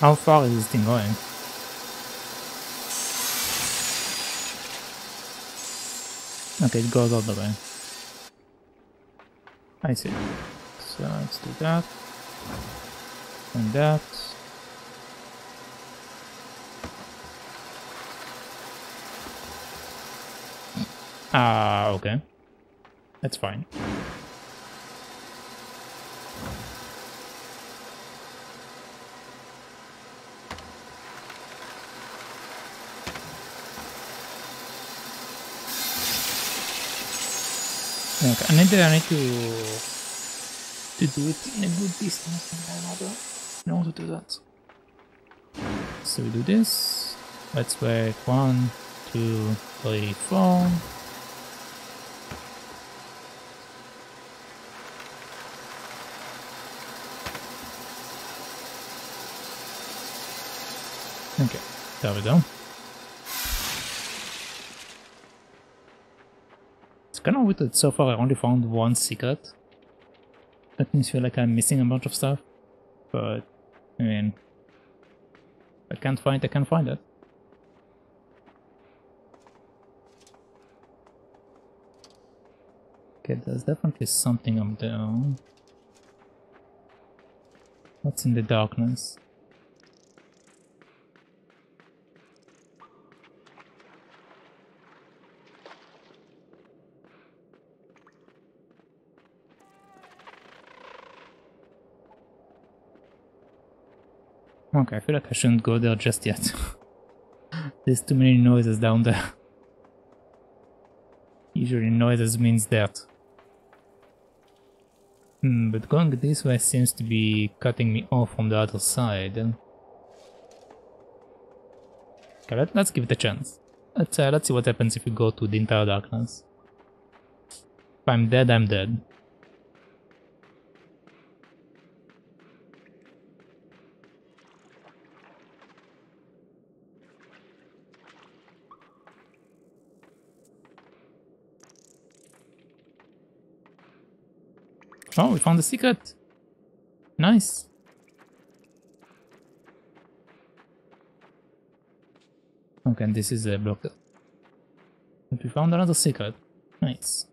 A: How far is this thing going? Okay, it goes all the way. I see. So let's do that. And that. Ah, okay. That's fine. Okay, I need, I need to to do it in a good distance I don't know how to do that. So we do this. Let's wait. One, two, three, four. Okay, there we go. Weird that so far I only found one secret. That makes me feel like I'm missing a bunch of stuff. But, I mean, I can't find I can't find it. Okay, there's definitely something up there. What's in the darkness? Okay, I feel like I shouldn't go there just yet. There's too many noises down there. Usually noises means death. Hmm, but going this way seems to be cutting me off from the other side. Okay, let, us give it a chance. Let's, uh, let's see what happens if we go to the entire darkness. If I'm dead, I'm dead. Oh, we found the secret. Nice. Okay, and this is a block. But we found another secret. Nice.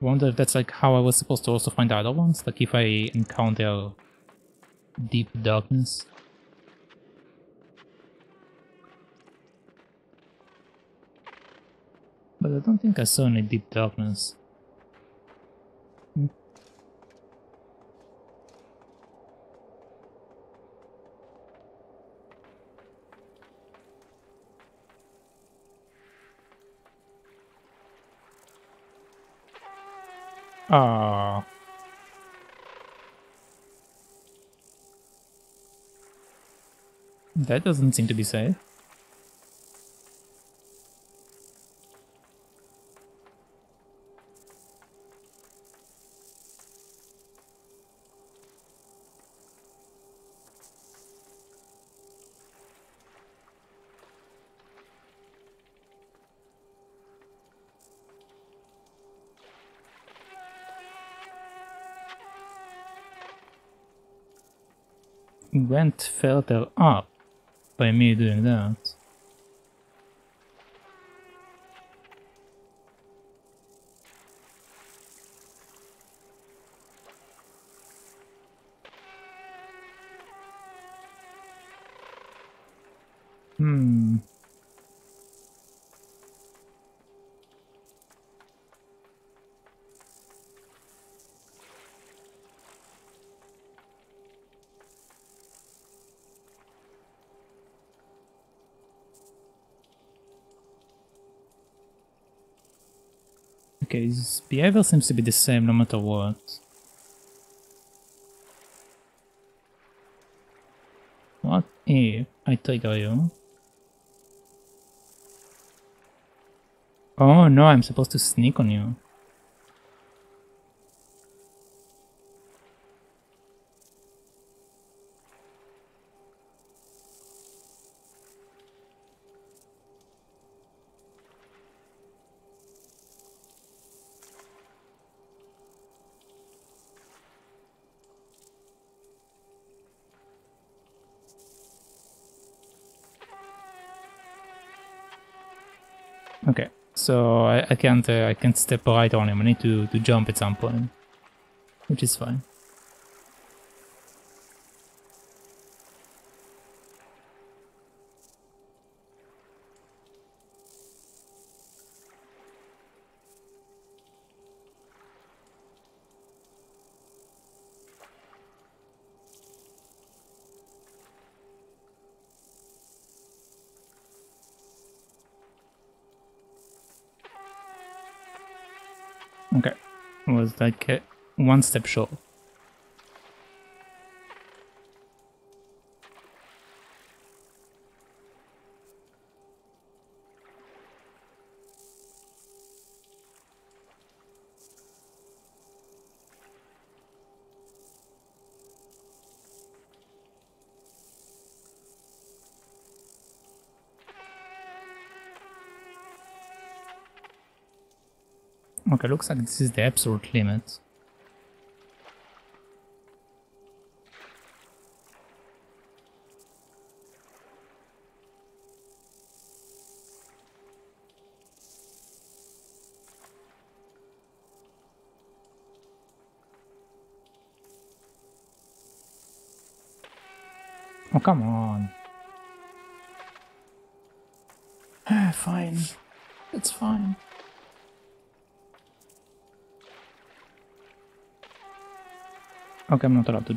A: Wonder if that's like how I was supposed to also find the other ones? Like if I encounter deep darkness. But I don't think I saw any deep darkness. Ah. That doesn't seem to be safe. Went further up by me doing that. Hmm. Okay, his behavior seems to be the same no matter what. What if I trigger you? Oh no, I'm supposed to sneak on you. So I, I can't uh, I can't step right on him. I need to to jump at some point, which is fine. Like uh, one step short. Okay, looks like this is the absolute limit. Oh, come on. Ah, fine. It's fine. Okay, I'm not allowed to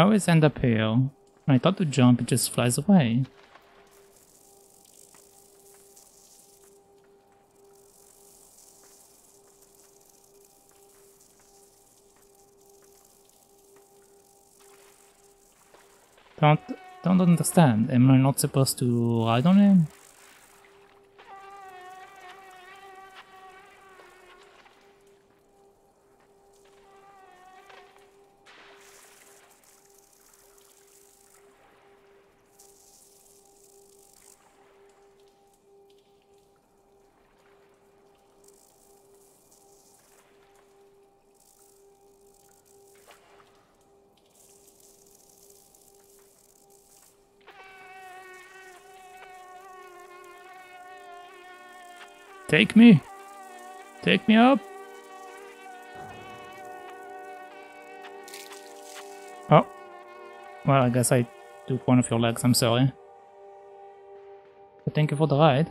A: I always end up here. When I thought to jump, it just flies away. Don't don't understand. Am I not supposed to ride on him? Take me. Take me up. Oh. Well, I guess I took one of your legs, I'm sorry. But thank you for the ride.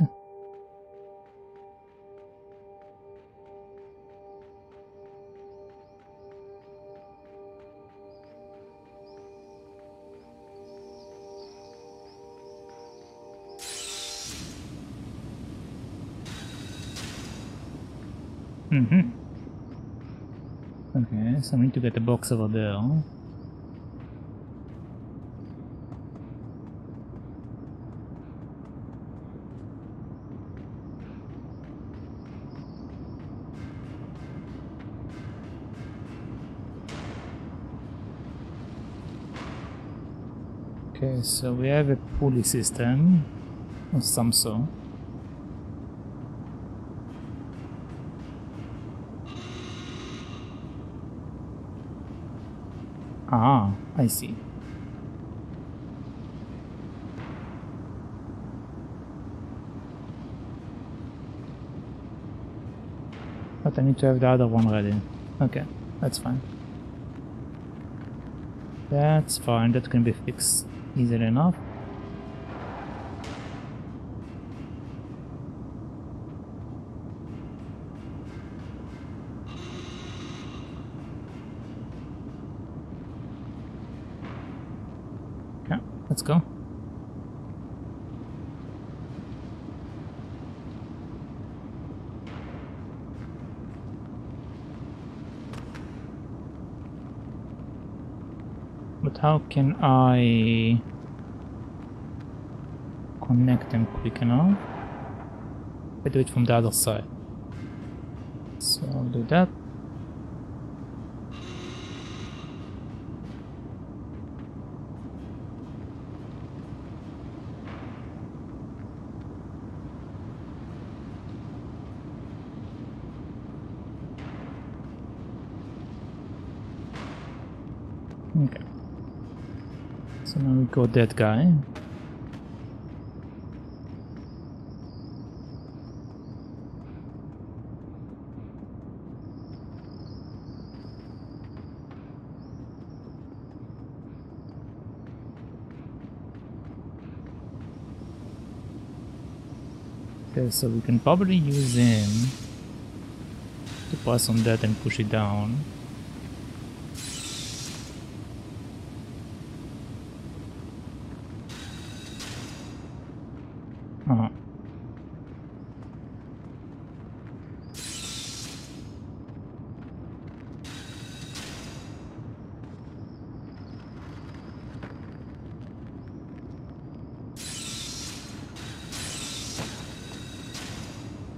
A: Mm-hmm. Okay, so I need to get the box over there. Okay, so we have a pulley system of some sort. Ah, I see. But I need to have the other one ready. Okay, that's fine. That's fine, that can be fixed easily enough. Okay, let's go. But how can I connect them quick enough? I do it from the other side. So I'll do that. Okay. So now we that guy. Okay, so we can probably use him to pass on that and push it down.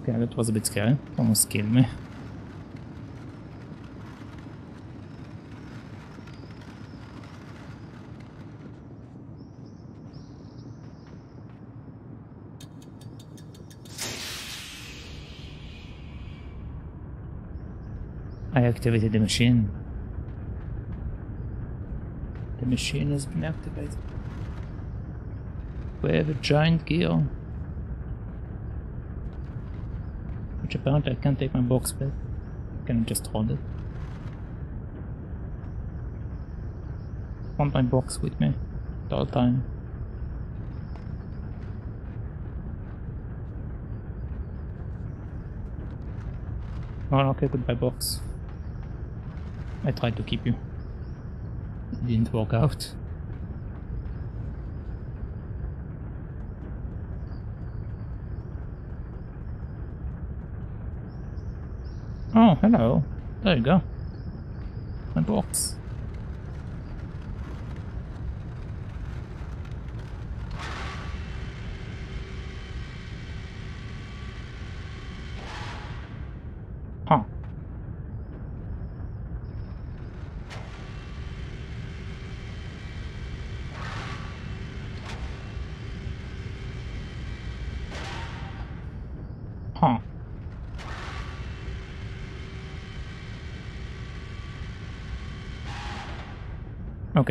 A: Okay, that was a bit scary. Almost killed me. I activated the machine. The machine has been activated. We have a giant gear. Apparently I can't take my box back. Can I just hold it? want my box with me the whole time. Oh, okay, goodbye box. I tried to keep you. It didn't work out. Oh, hello. There you go. My box. Huh. Huh.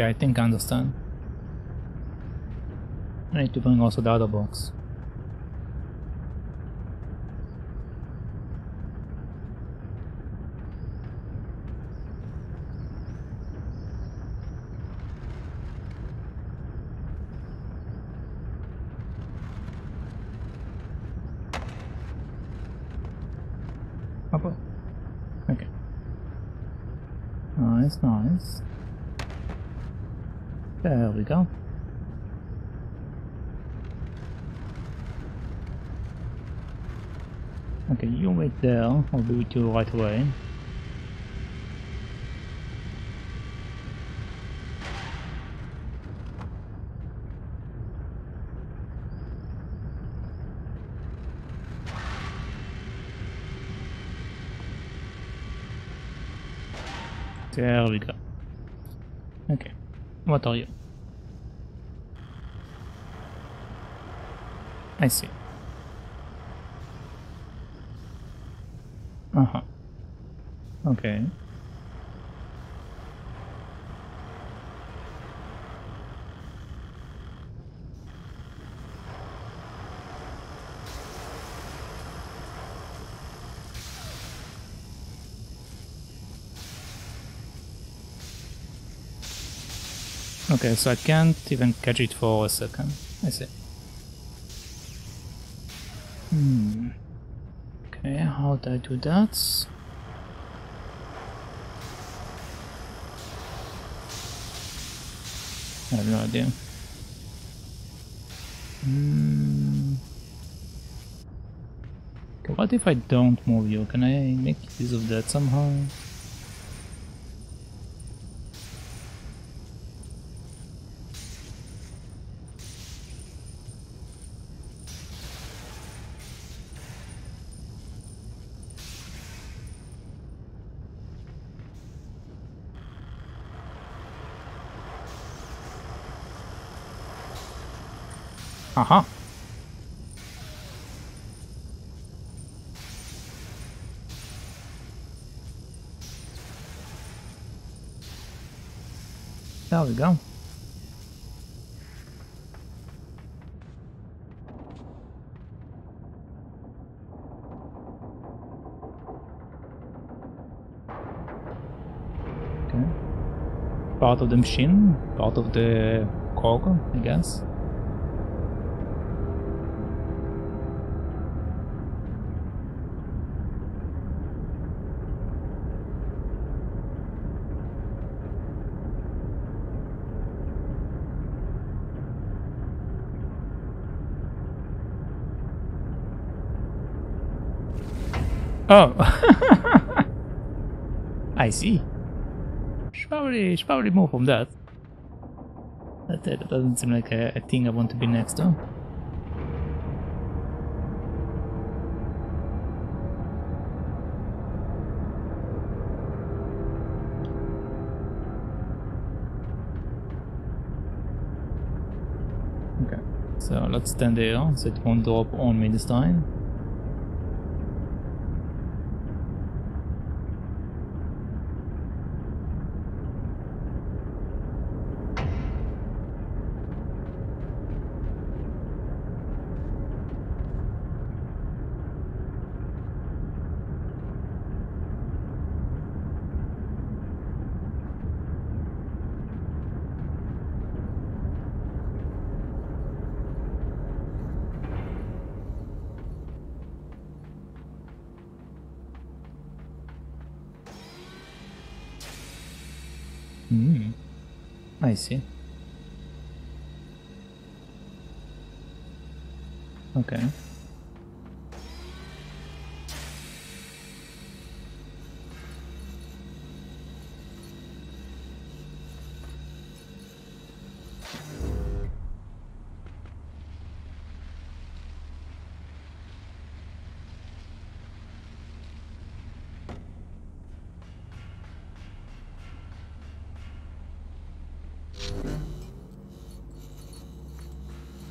A: Okay, I think I understand. I need to bring also the other box. Up. Okay. Nice, nice. There we go. Okay, you wait there. I'll be with you right away. There we go. What are you? I see. Uh-huh. Okay. Okay, so I can't even catch it for a second. I see. Hmm. Okay, how do I do that? I have no idea. Hmm. What if I don't move you? Can I make use of that somehow? Aha. There we go. Okay. Part of the machine, part of the cargo, I guess. Oh. I see probably should probably move from that. That, that doesn't seem like a, a thing I want to be next to. Okay, so let's stand there so it won't drop on me this time.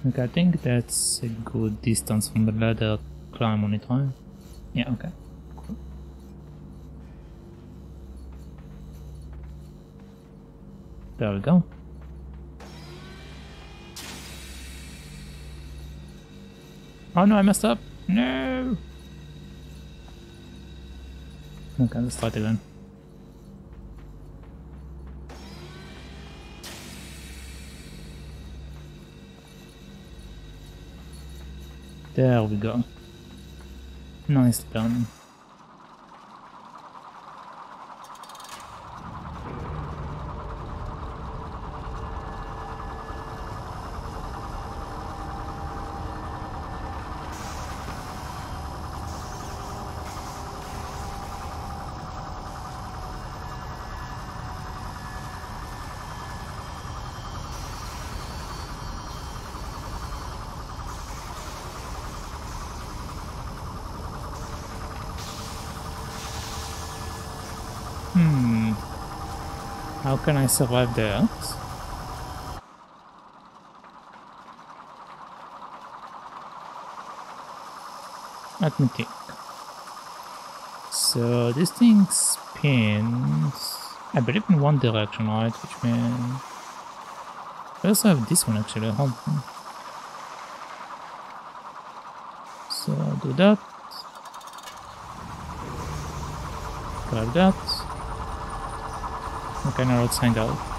A: Okay, I think that's a good distance from the ladder climb on it, right? Yeah, okay. There we go. Oh no, I messed up! No! Okay, let's start again. There we go. Nice done. Hmm. How can I survive that? Let me think. So this thing spins, I believe in one direction, right? Which means I also have this one actually. Hold on. So do that. Grab that. Okay, now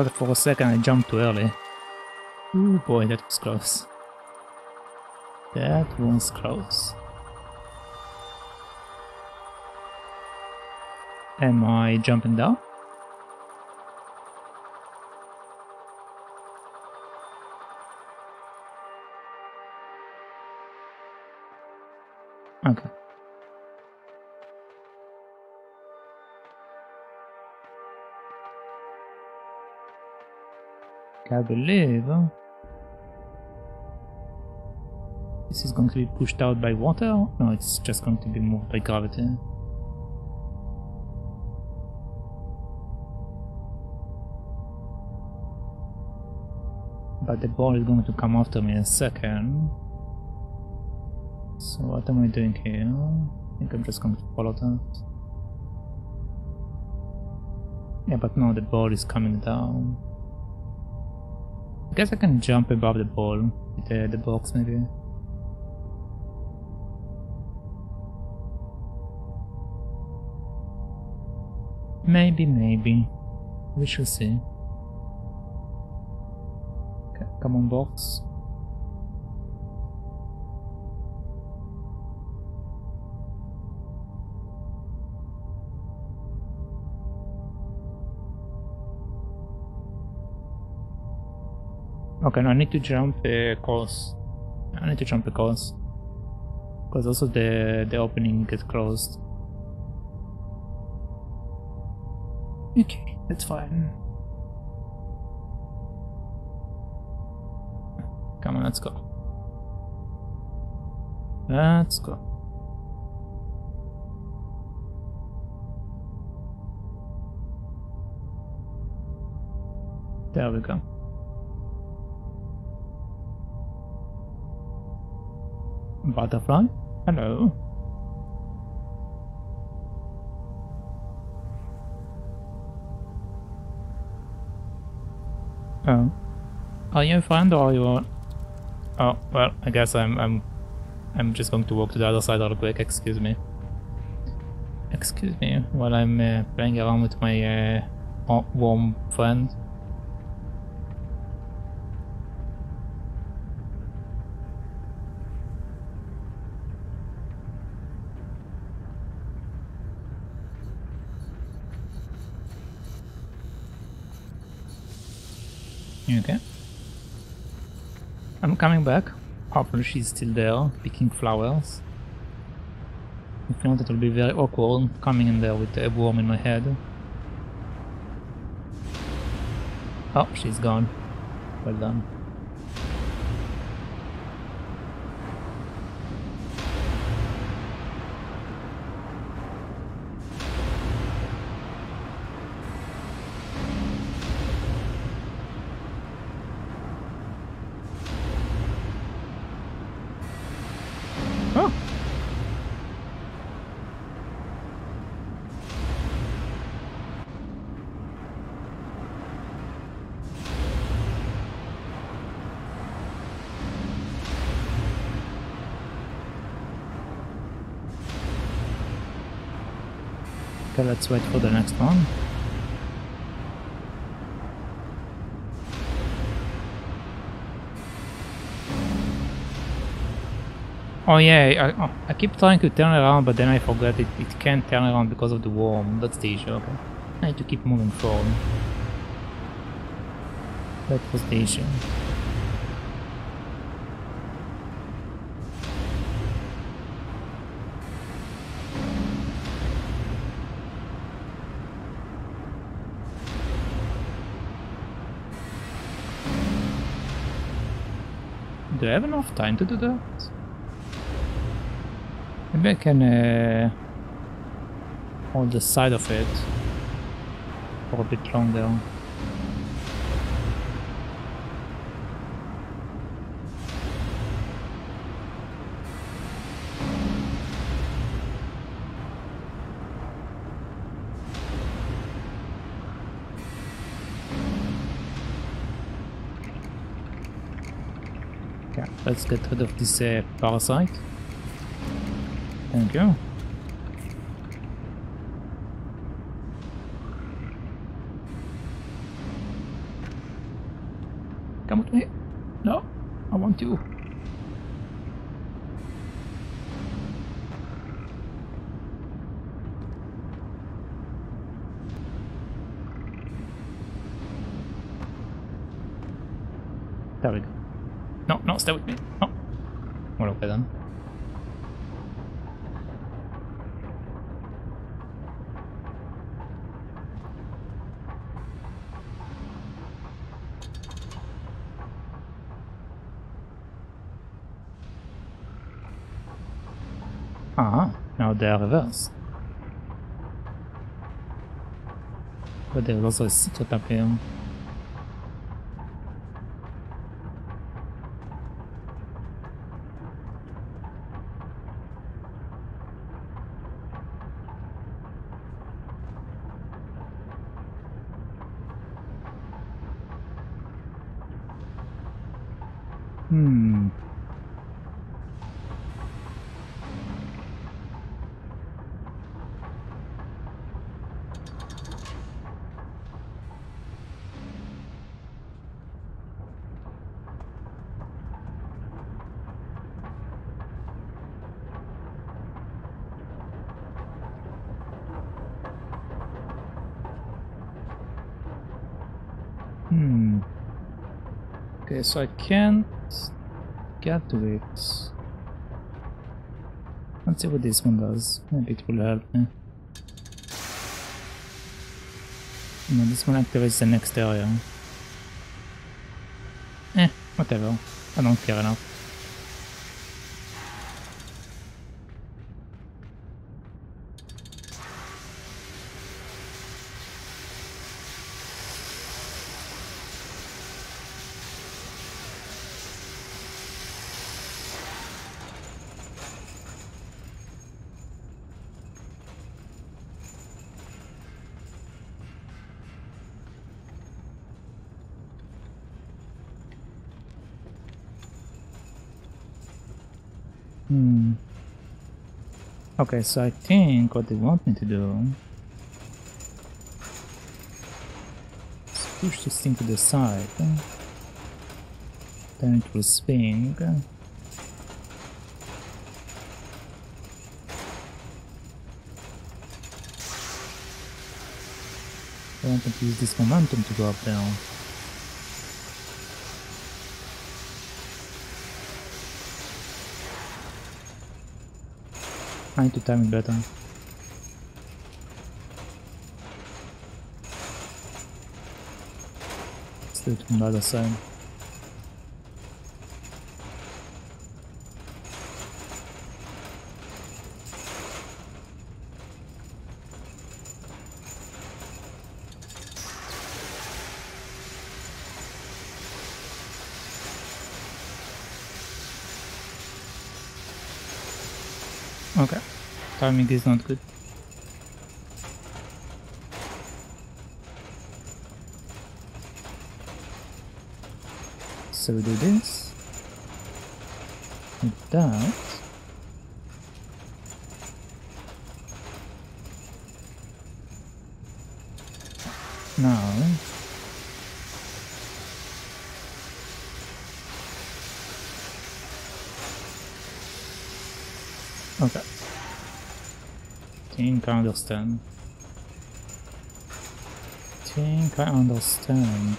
A: Thought for a second I jumped too early. Ooh boy, that was close. That was close. Am I jumping down? I believe this is going to be pushed out by water. No, it's just going to be moved by gravity. But the ball is going to come after me in a second. So what am I doing here? I think I'm just going to follow that. Yeah, but now the ball is coming down. I guess I can jump above the ball the, the box maybe. Maybe, maybe. We shall see. Okay, come on box. Okay, no, I need to jump uh, course. I need to jump a course. Because also the, the opening gets closed. Okay, that's fine. Come on, let's go. Let's go. There we go. Butterfly? Hello. Oh. Are you a friend or are you Oh, well, I guess I'm I'm I'm just going to walk to the other side real quick, excuse me. Excuse me, while I'm uh, playing around with my uh, warm friend. Okay. I'm coming back. Hopefully she's still there, picking flowers. If not, it will be very awkward coming in there with a worm in my head. Oh, she's gone. Well done. Let's wait for the next one. Oh yeah, I, I keep trying to turn around, but then I forget it, it can't turn around because of the worm. That's the issue, okay. I need to keep moving forward. That was the issue. Do I have enough time to do that? Maybe I can uh, hold the side of it for a bit longer. Let's get rid of this uh, parasite. Thank you. Come with me. No, I want you. There we go. No, no, stay with me. No. Well, okay then. Ah, they are reversed. But there's also a secret up here. So I can't get to it. Let's see what this one does. Maybe it will help me. No, this one activates the next area. Eh, whatever. I don't care enough. Okay, so I think what they want me to do is push this thing to the side. Then it will swing. I want to use this momentum to go up down. I need to time it better. Let's do it the other side. Okay. Timing is not good. So do this. Like that. Now Okay. Think I understand. Think I understand.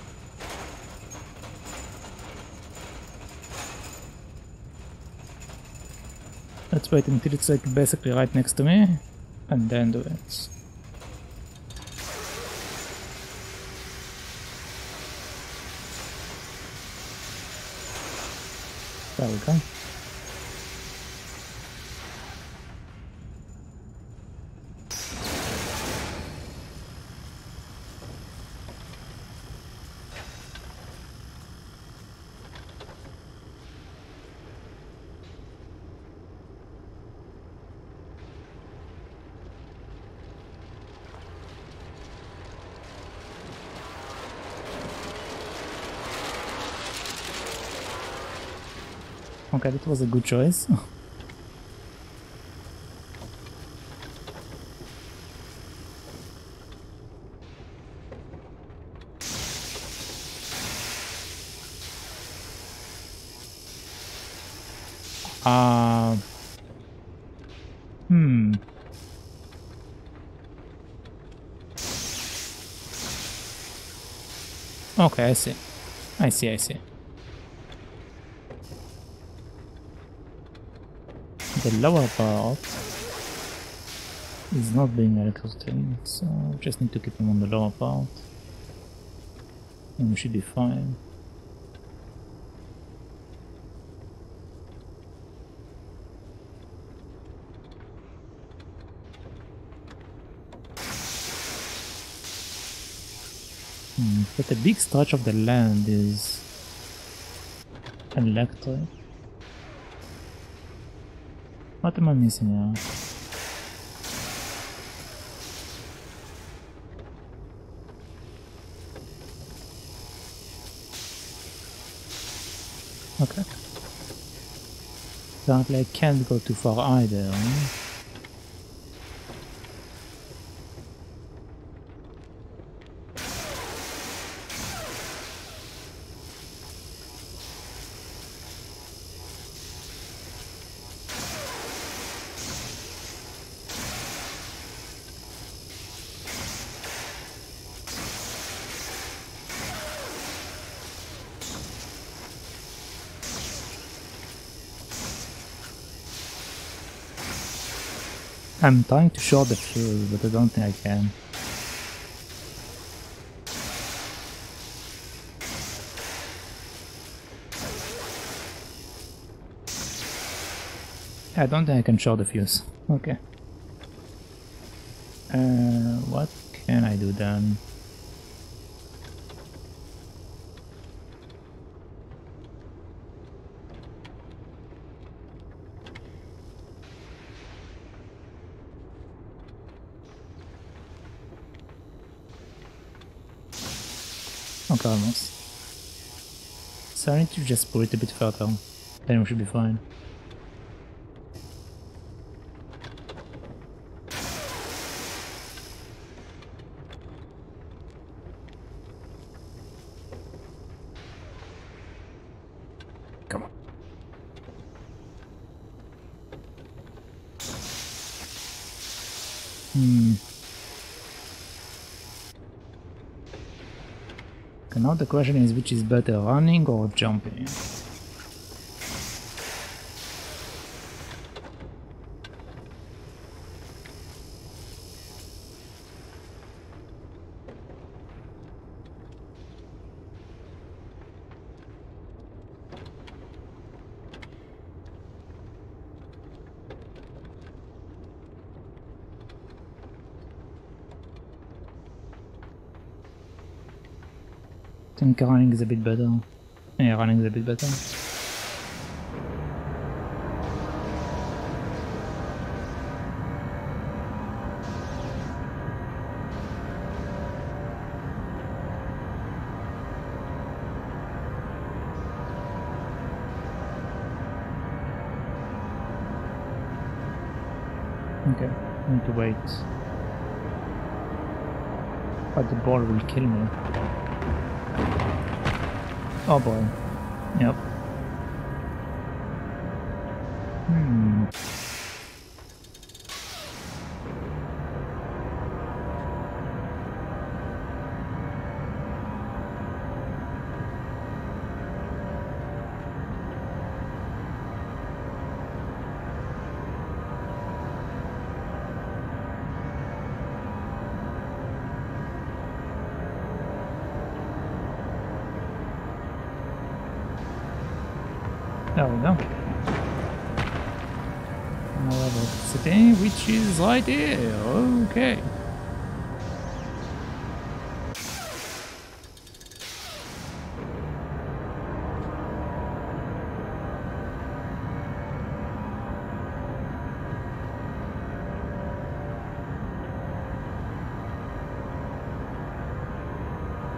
A: Let's wait until it's like basically right next to me and then do it. There we go. Okay, that was a good choice. Uh, hmm. Okay, I see. I see, I see. The lower part is not being electrocuted, so just need to keep him on the lower part. And we should be fine. Hmm, but the big stretch of the land is electric. What am I missing now? Okay. Apparently I can't go too far either. I'm trying to short the fuse, but I don't think I can. I don't think I can short the fuse. Okay. Uh, what can I do then? Okay, almost. So I need to just pull it a bit further. Then we should be fine. Question is which is better, running or jumping? Think running is a bit better. Yeah, running is a bit better. Okay, I need to wait. But the ball will kill me. Oh boy. Yep. Right here. Okay.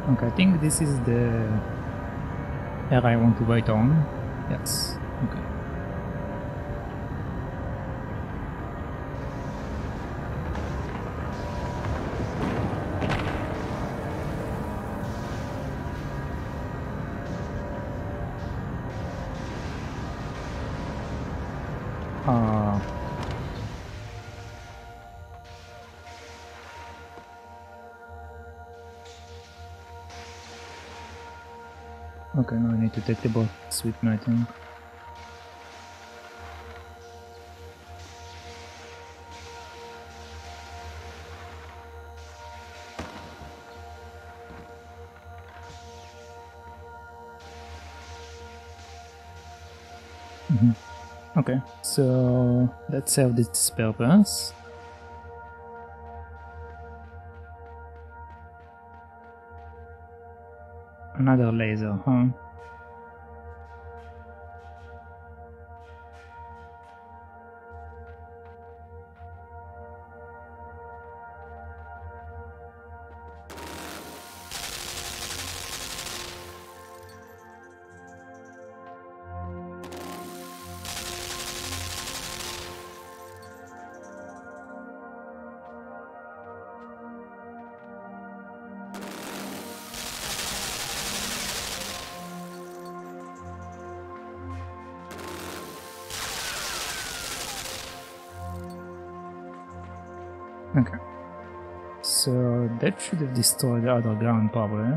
A: Okay, I think this is the area I want to wait on. Yes. Okay. Box with me, I think. Mhm. Okay, so let's serve this purpose. Another laser, huh? Destroyed the other ground probably.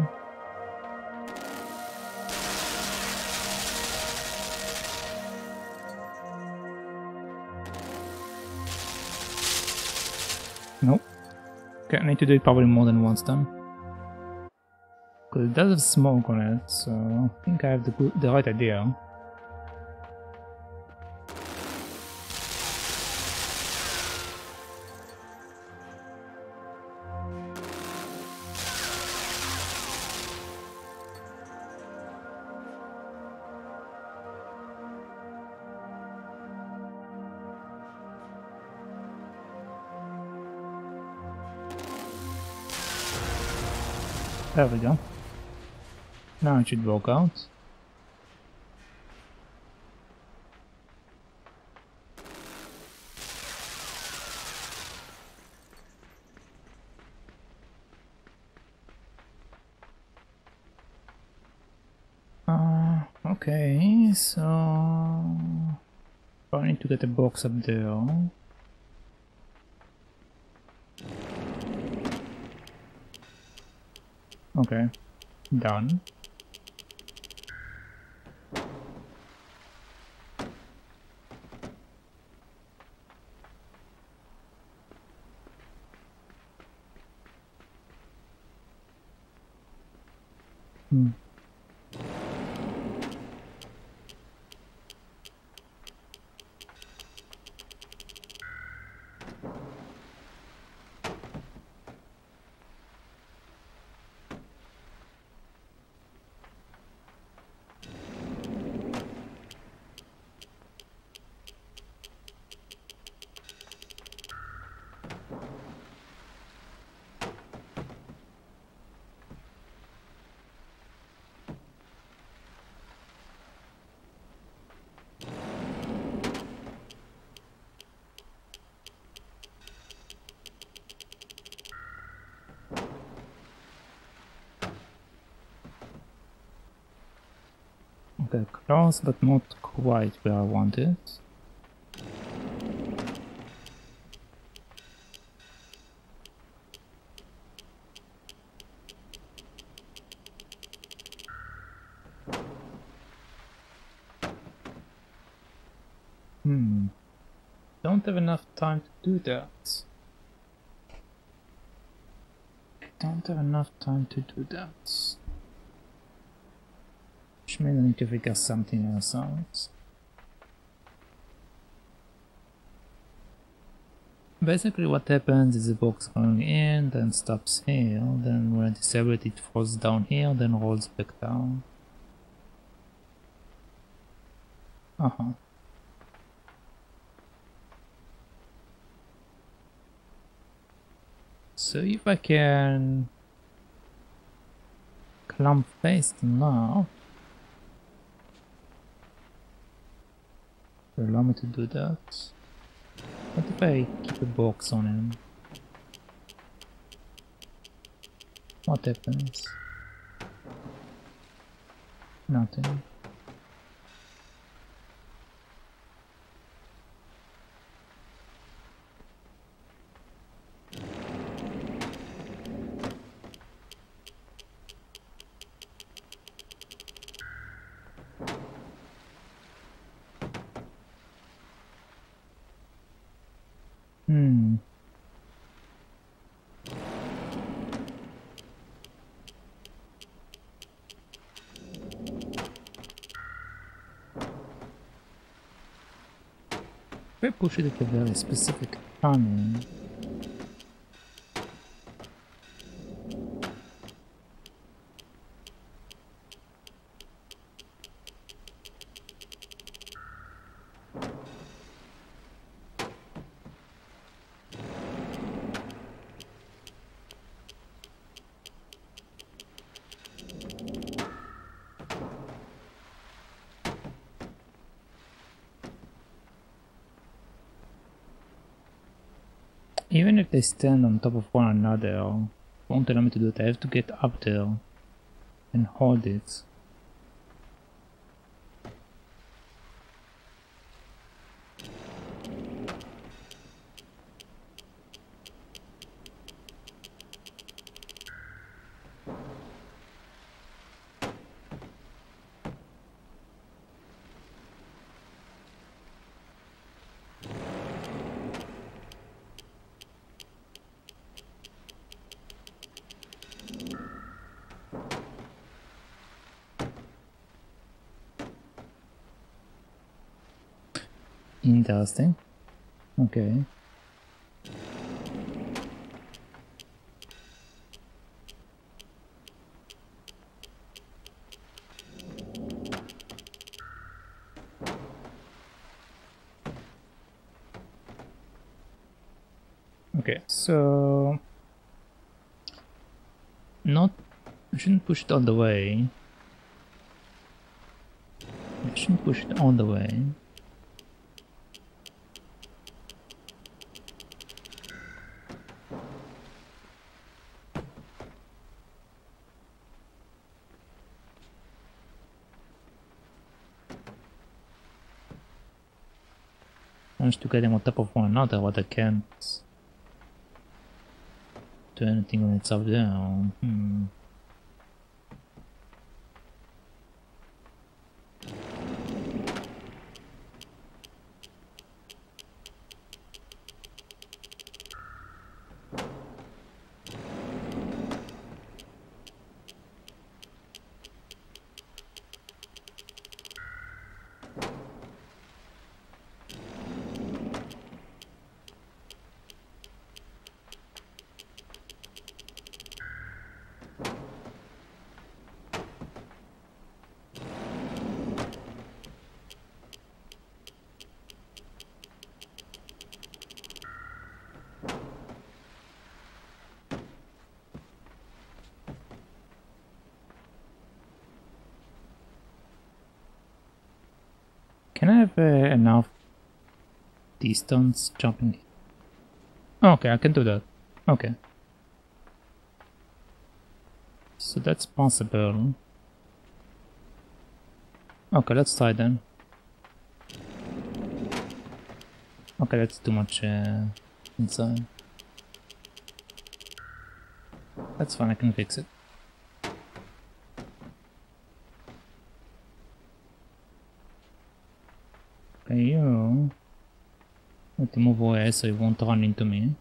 A: Okay, I need to do it probably more than once then. Because it does have smoke on it, so I think I have the, good, the right idea. There we go. Now it should work out. Uh, okay, so I need to get a box up there. Okay, done. Hmm. Okay, close, but not quite where I want it. Hmm. Don't have enough time to do that. Don't have enough time to do that. Means I need to figure something else out. Basically what happens is the box going in, then stops here, then when I disable it, it falls down here, then rolls back down. Uh-huh. So if I can clump paste now, allow me to do that. What if I keep a box on him? What happens? Nothing. Hmm. If I push it at a very specific timing, Even if they stand on top of one another, won't allow me to do it. I have to get up there and hold it. Okay. Okay, so not I shouldn't push it all the way. I shouldn't push it all the way. To get them on top of one another, but I can't do anything when it's up there. Hmm. Can I have uh, enough distance jumping? Okay, I can do that. Okay. So that's possible. Okay, let's try then. Okay, that's too much uh, inside. That's fine, I can fix it. Okay, you have to move away so it won't run into me.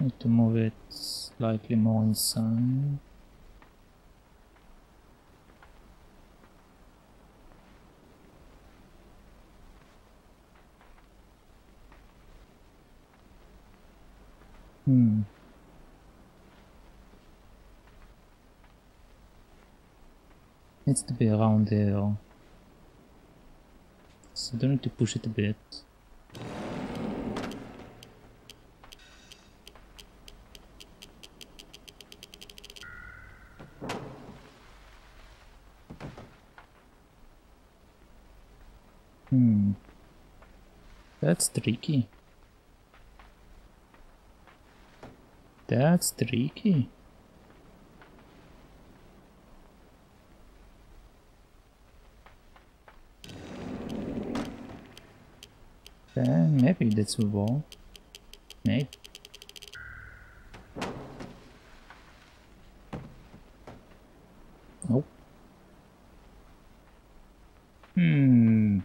A: Need to move it slightly more inside. Hmm. Needs to be around there. So I don't need to push it a bit. Hmm. That's tricky. That's tricky. That's a wall. Maybe. Nope. Hmm.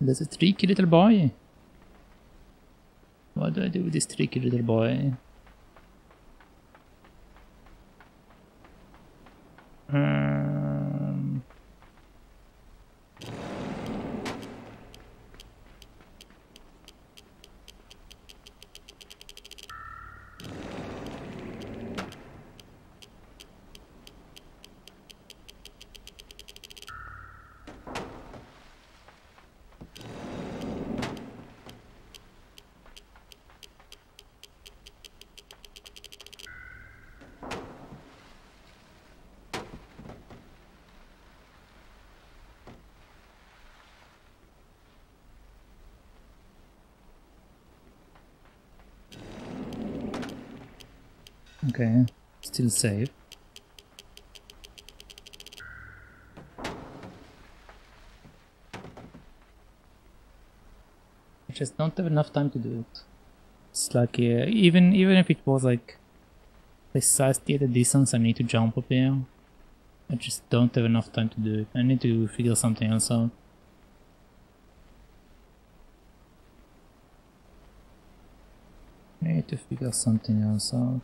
A: There's a tricky little boy. What do I do with this tricky little boy? Um, okay, safe. I just don't have enough time to do it. It's like even even if it was like precisely at the distance I need to jump up here, I just don't have enough time to do it. I need to figure something else out. I need to figure something else out.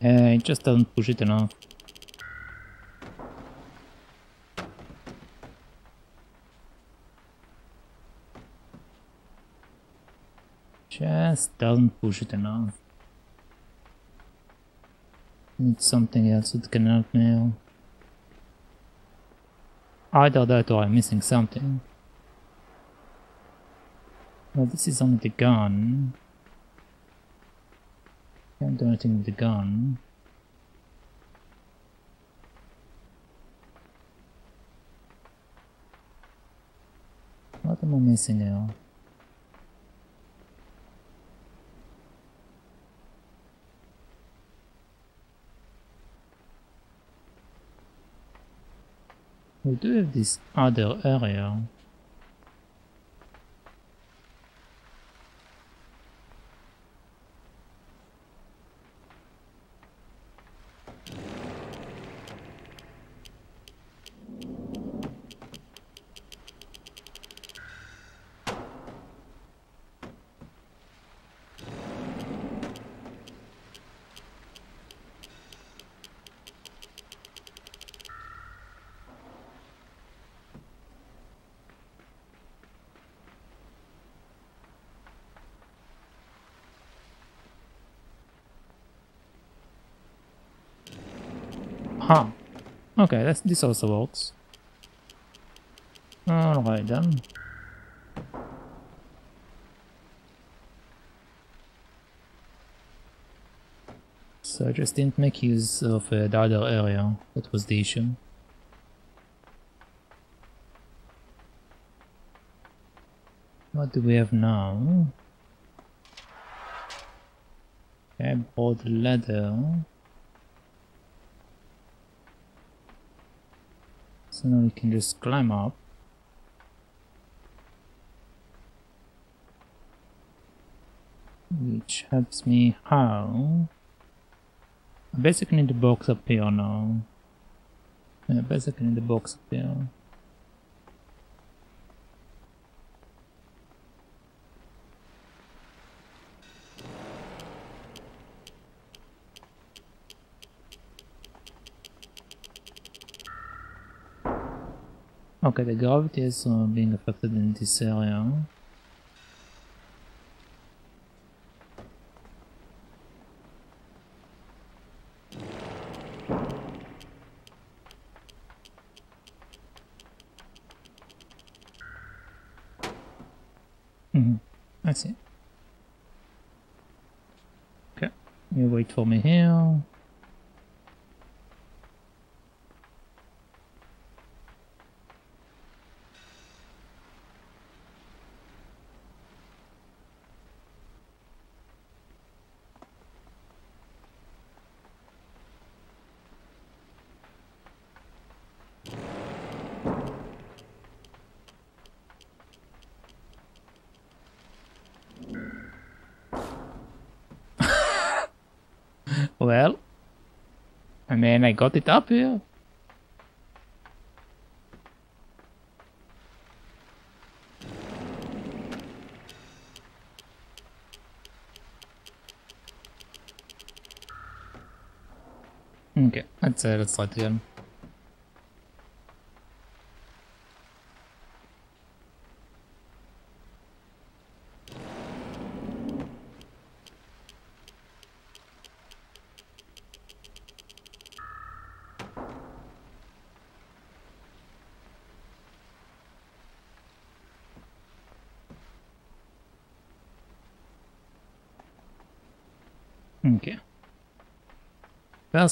A: Uh, it just doesn't push it enough. Just doesn't push it enough. Need something else that can help me. Either that or I'm missing something. Well, this is only the gun. Can't do anything with the gun. What am I missing now? We do have this other area. Huh. Okay, that's, this also works. Alright then. So I just didn't make use of uh, the other area. That was the issue. What do we have now? Okay, board ladder. So now we can just climb up. Which helps me how? I basically need the box up here now. Yeah, basically need the box up here. Okay, the gravity is uh, being affected in this area. Then I got it up here. Okay, let's uh, let's again. Okay.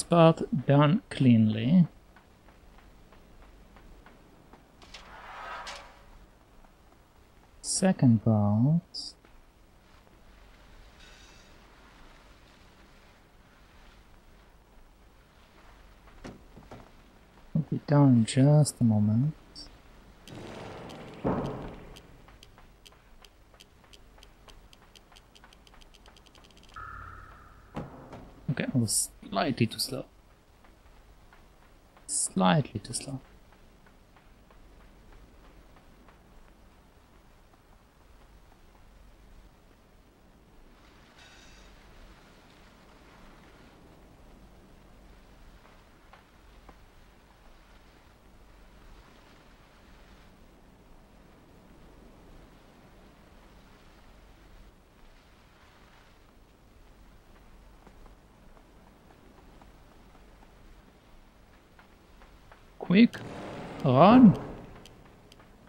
A: Part done cleanly. Second part. Will be done in just a moment. Okay, I was slightly too slow. Slightly too slow. Quick, run!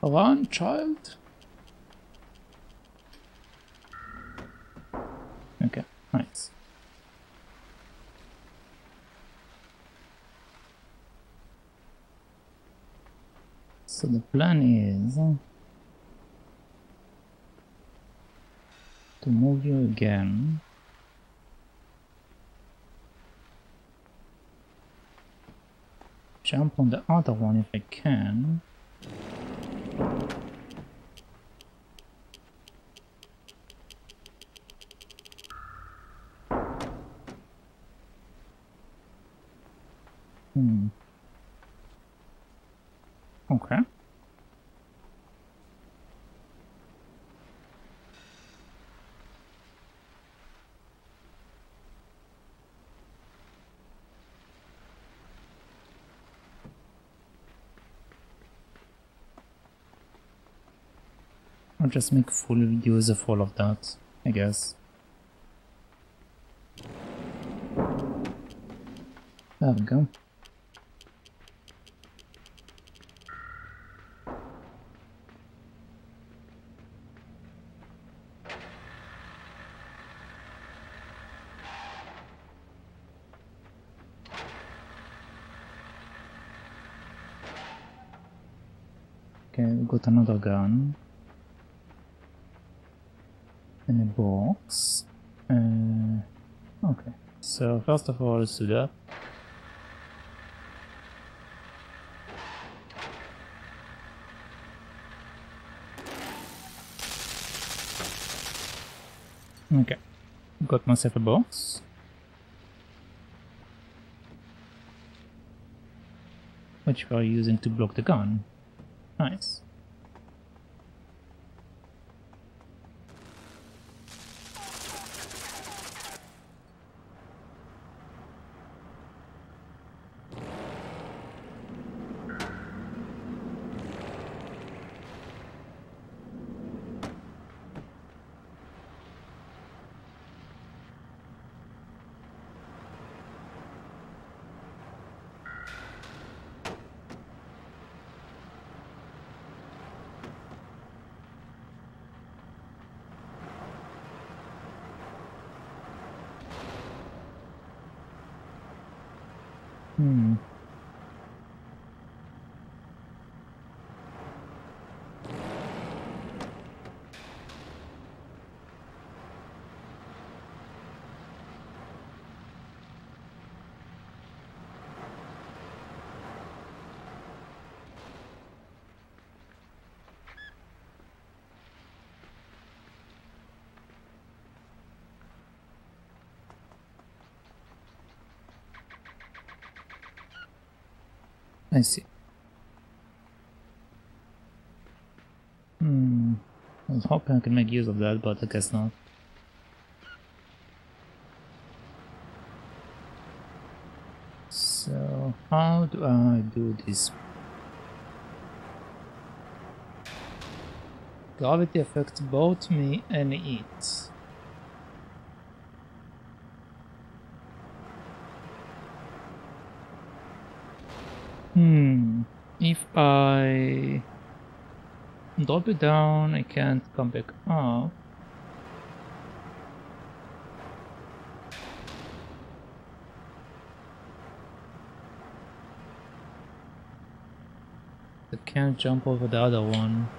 A: Run, child! Okay, nice. So the plan is to move you again jump on the other one if I can. Hmm. Okay. I'll just make full use of all of that, I guess. There we go. Okay, we got another gun in a box. Uh, okay, so first of all, let's do that. Okay, got myself a box. Which we are using to block the gun. Nice. Hmm. I see. Hmm. I could make use of that, but I guess not. So, how do I do this? Gravity affects both me and it. Hmm. Dolby down, I can't come back up. I can't jump over the other one.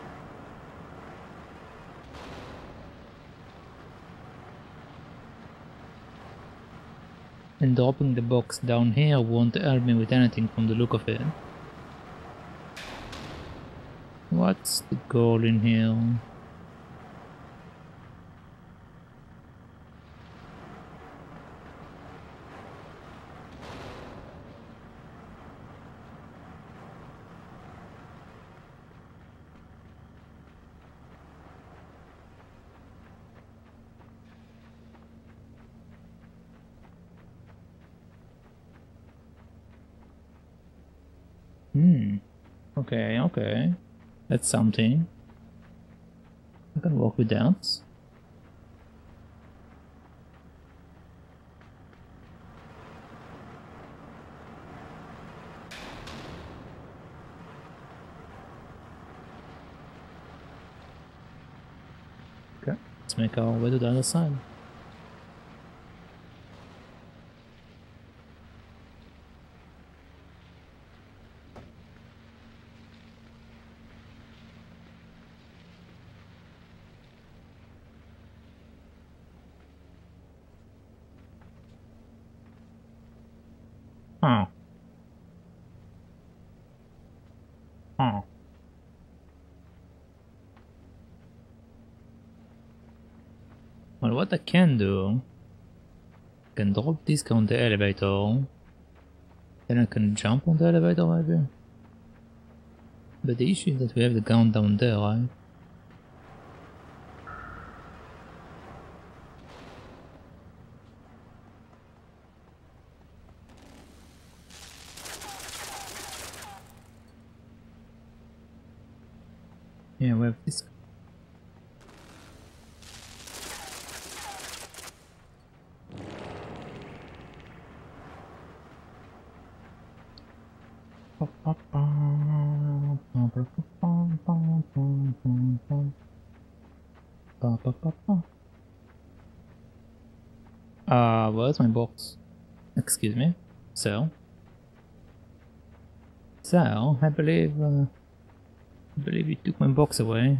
A: And dropping the box down here won't help me with anything from the look of it. What's the goal in here? Hmm. Okay, okay. That's something. I can work with that. Okay, let's make our way to the other side. Huh. Huh. Well, what I can do, I can drop this on the elevator, then I can jump on the elevator maybe. But the issue is that we have the gun down there, right? Yeah, we have this. Excuse me. So, so I believe. Uh, I believe you took my box away.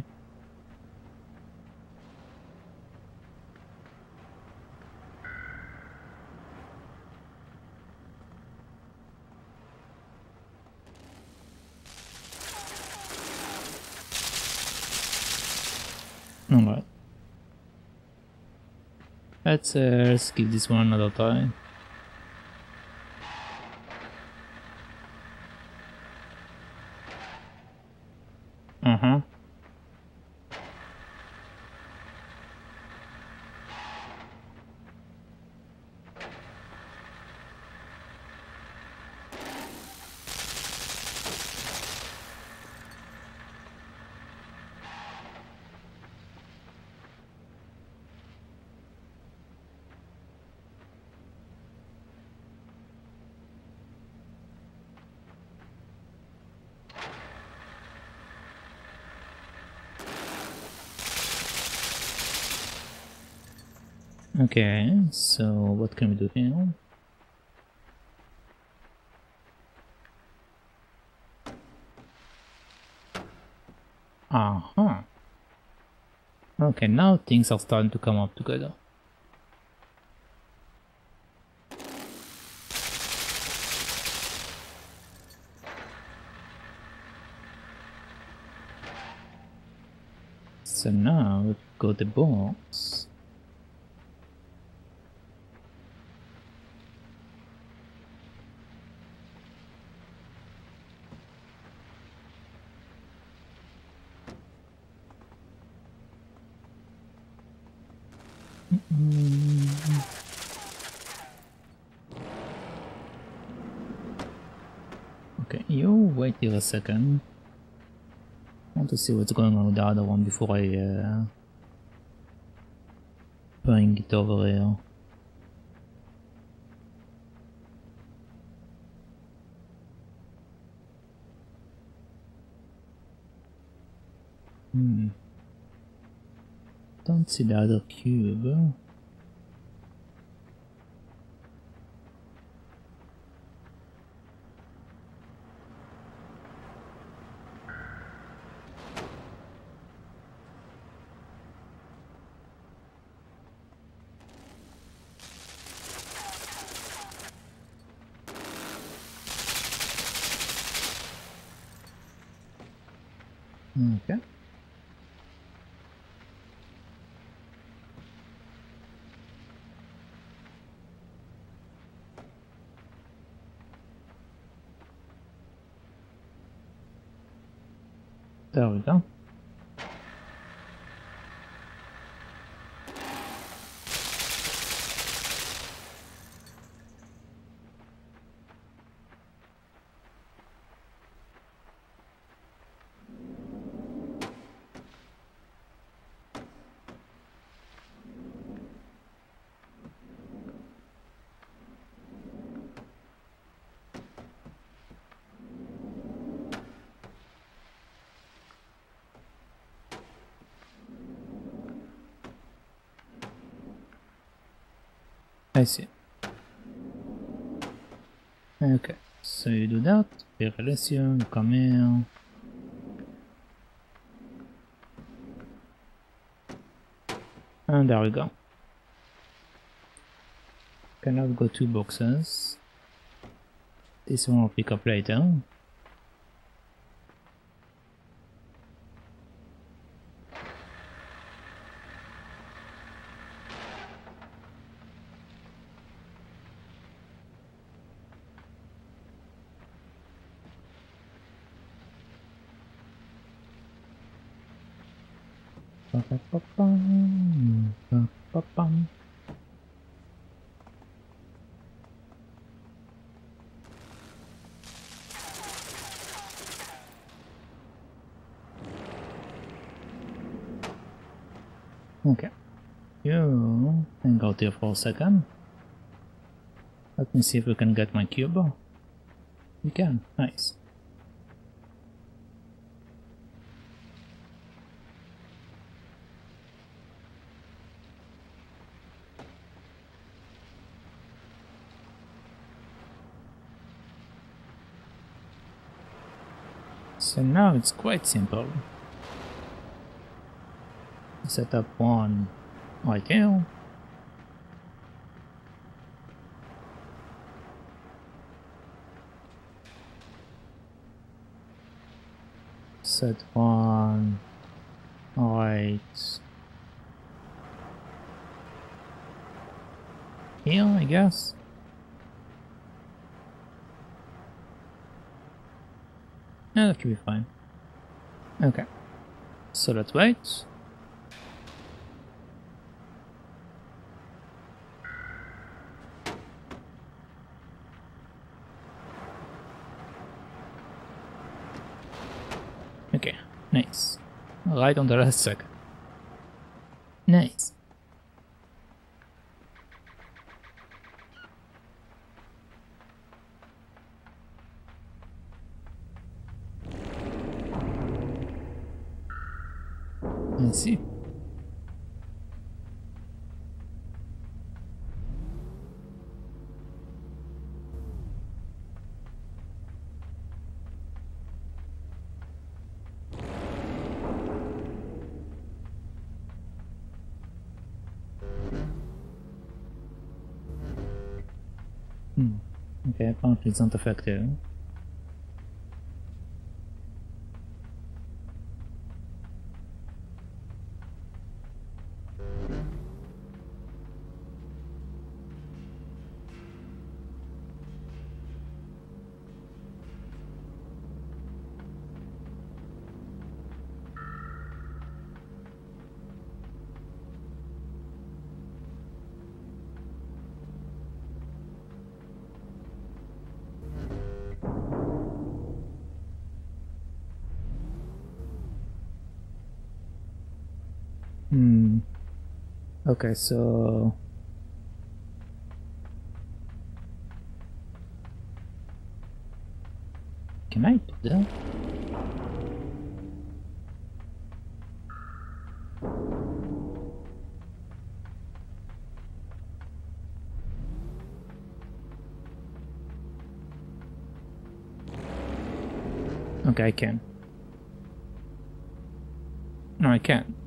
A: Alright. Let's, uh, let's give this one another try. Uh-huh. Okay, so what can we do here? Uh-huh. Okay, now things are starting to come up together. So now we've got the box. Okay, you wait here a second. I want to see what's going on with the other one before I uh, bring it over here. Hmm. Don't see the other cube. Okay. There we go. I see. Okay, so you do that, Revelation, come here. And there we go. Cannot go two boxes. This one will pick up later. Ba-ba-ba-bum, ba-ba-bum. Okay. You hang out for a second. Let me see if we can get my cube. We can. Nice. So now it's quite simple. Set up one right Set one right here, I guess. Yeah, that should be fine. Okay. So let's wait. Okay, nice. Right on the last second. It's not effective. Okay, so can I do that? Okay, I can. No, I can't.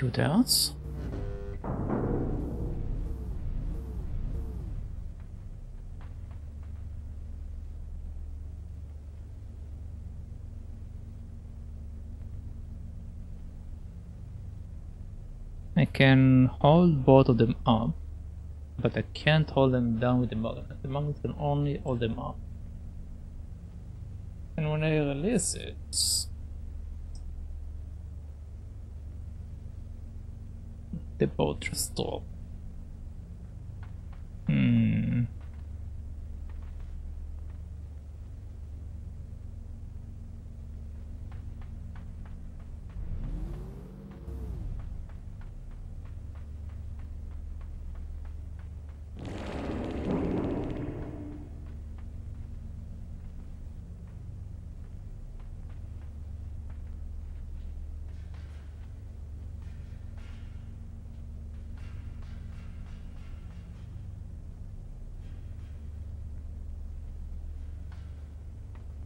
A: That. I can hold both of them up, but I can't hold them down with the magnet. The magnet can only hold them up. And when I release it, the boat just stop. Hmm.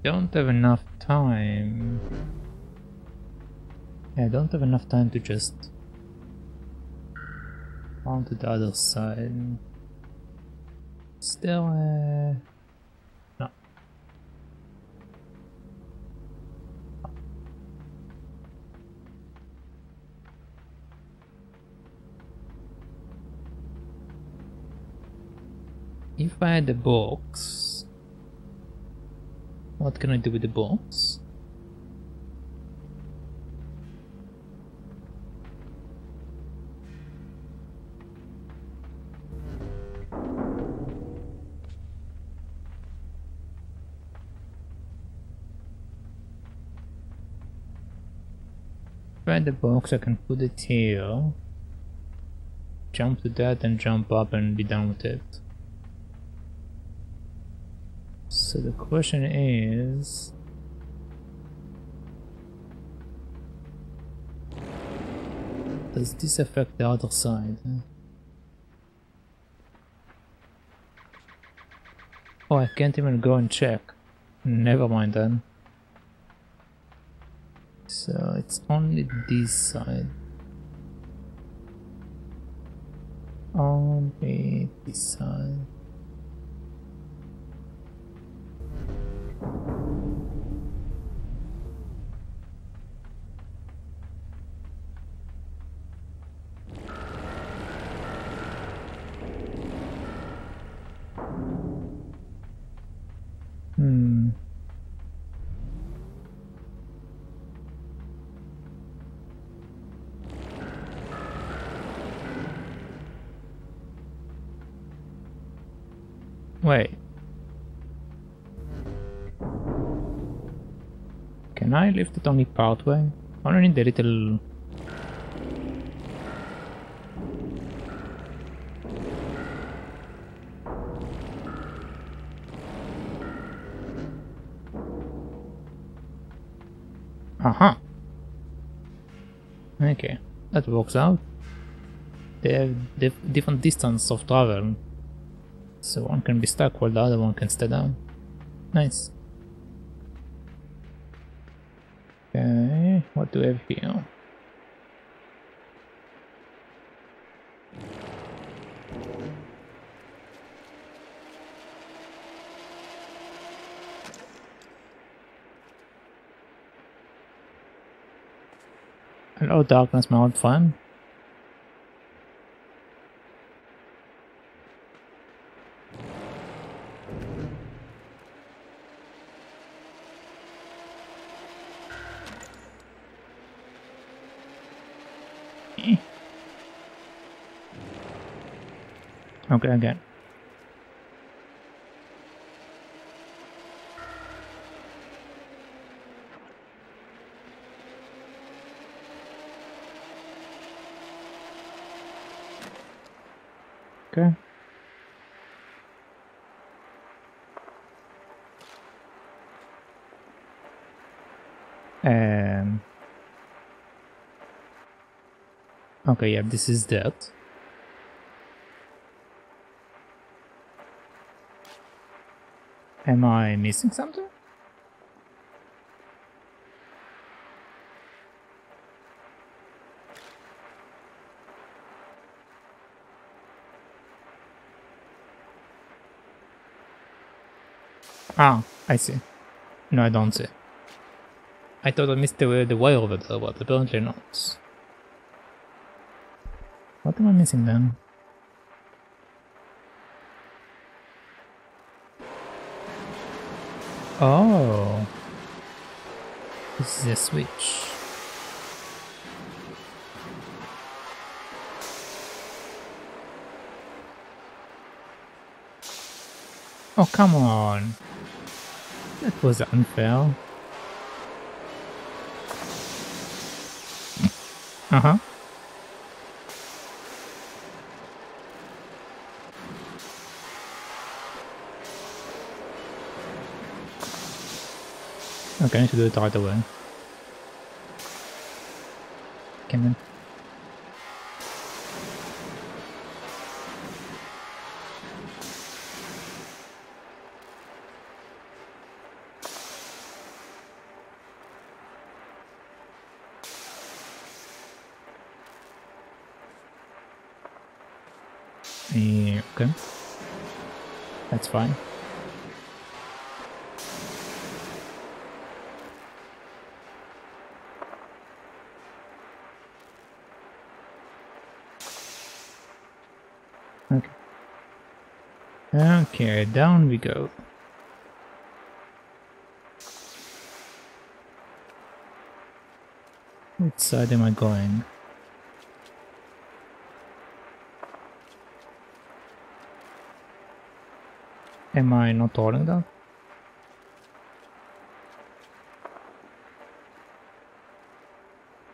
A: Don't have enough time. Yeah, I don't have enough time to just on to the other side. Still, uh, no. If I had the box, what can I do with the box? Find the box, I can put it here. Jump to that and jump up and be done with it. So the question is... Does this affect the other side? Oh, I can't even go and check. Never mind then. So it's only this side. Only this side. Lift it only partway? I don't need the little... Aha! Okay, that works out. They have dif different distance of travel. So one can be stuck while the other one can stay down. Nice. Okay, what do here? Hello darkness, my old friend. Okay, again. Okay. Um. Okay, yeah, this is that. Am I missing something? Ah, I see. No, I don't see. I thought I missed the, the way over there, but apparently not. What am I missing then? Oh. This is a switch. Oh, come on. That was unfair. Uh-huh. Okay, I need to do. Come in. Yeah, okay. That's fine. Okay. Okay, down we go. Which side am I going? Am I not holding that?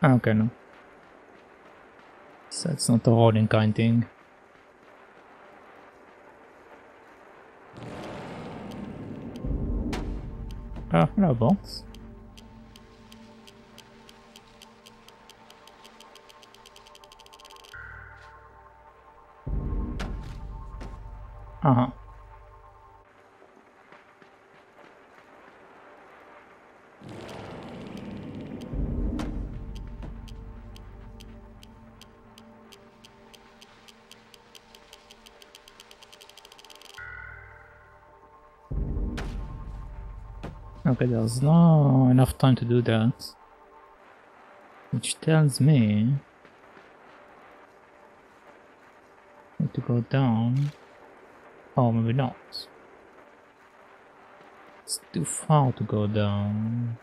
A: Ah, okay, no. So it's not a holding kind thing. Ah, no box. Uh-huh. Okay, there's not enough time to do that. Which tells me... Need to go down. Oh, maybe not. It's too far to go down.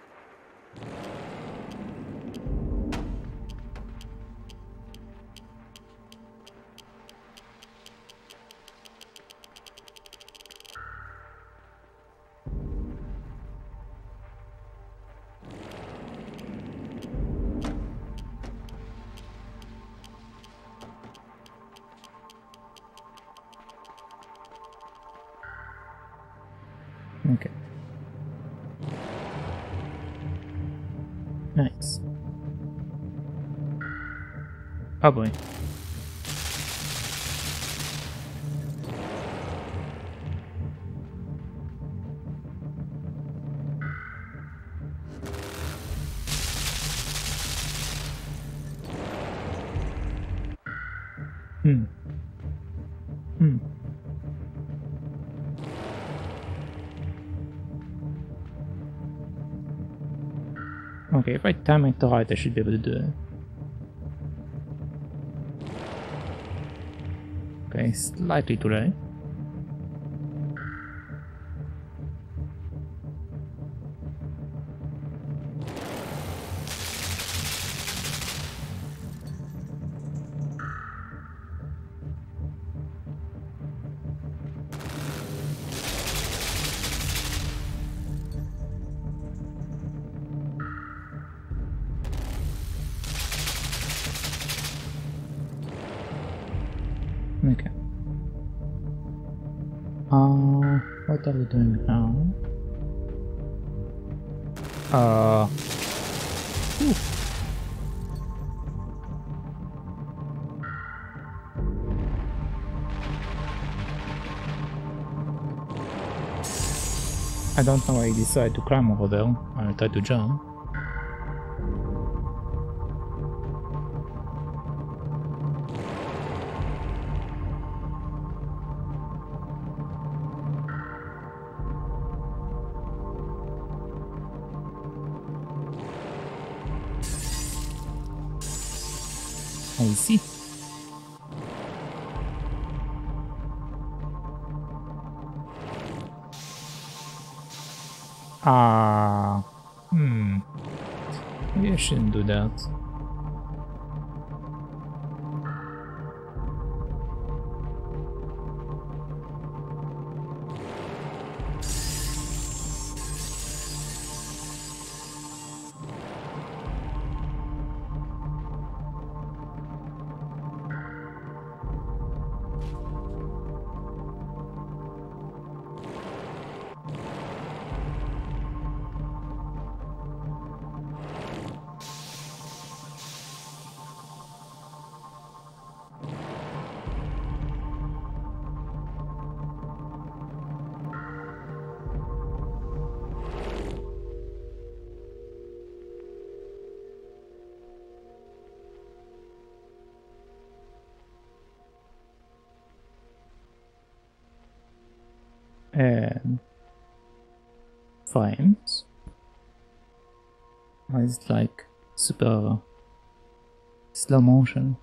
A: Time it right, I should be able to do it. Okay, slightly too late. don't know why I decided to climb over there. I tried to jump. I see. Ah. Hmm. Maybe I shouldn't do that. Slow motion?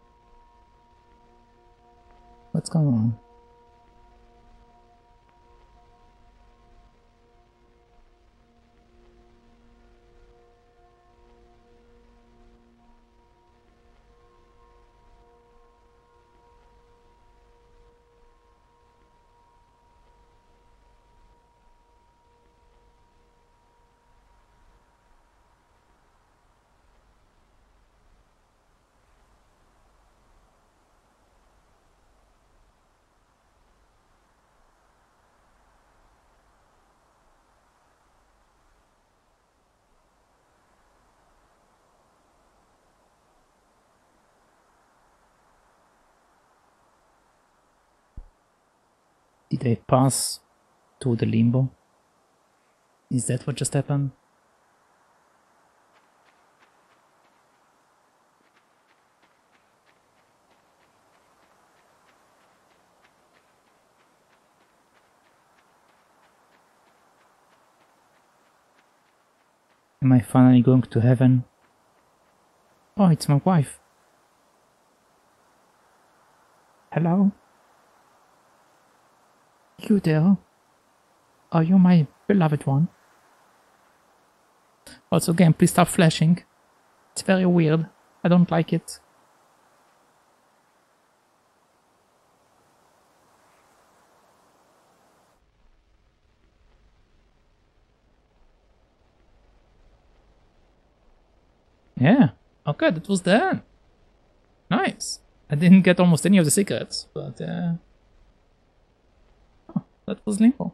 A: They pass to the limbo? Is that what just happened? Am I finally going to heaven? Oh, it's my wife. Hello? You there? Are you my beloved one? Also again, please stop flashing. It's very weird. I don't like it. Yeah. Okay, that was end. Nice. I didn't get almost any of the secrets, but uh, that was Limbo.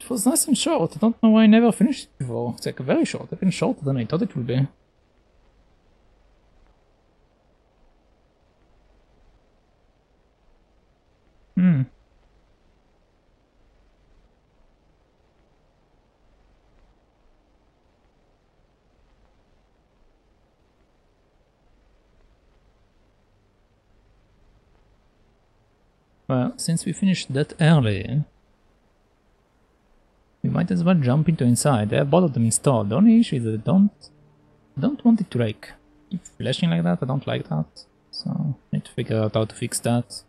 A: It was nice and short. I don't know why I never finished it before. It's like very short. Even shorter than I thought it would be. Hmm. Well, since we finished that early, we might as well jump into inside. I have both of them installed. The only issue is that I don't, don't want it to like keep flashing like that. I don't like that. So, I need to figure out how to fix that.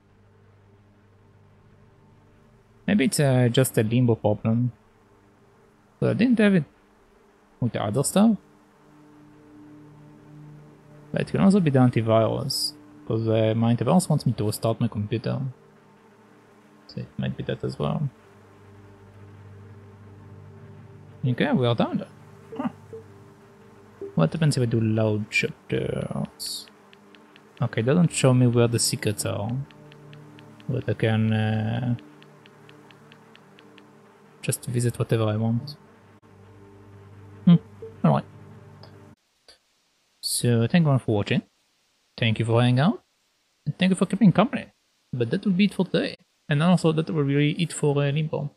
A: Maybe it's uh, just a limbo problem. But I didn't have it with the other stuff. But it can also be the antivirus. Because uh, my antivirus wants me to restart my computer. So it might be that as well. Okay, we are done. Huh. What happens if I do load chapters? Okay, doesn't show me where the secrets are. But I can uh, just visit whatever I want. Hmm, alright. So thank you all for watching. Thank you for hanging out. And thank you for keeping company. But that will be it for today. And also that will be it for uh, Limbo.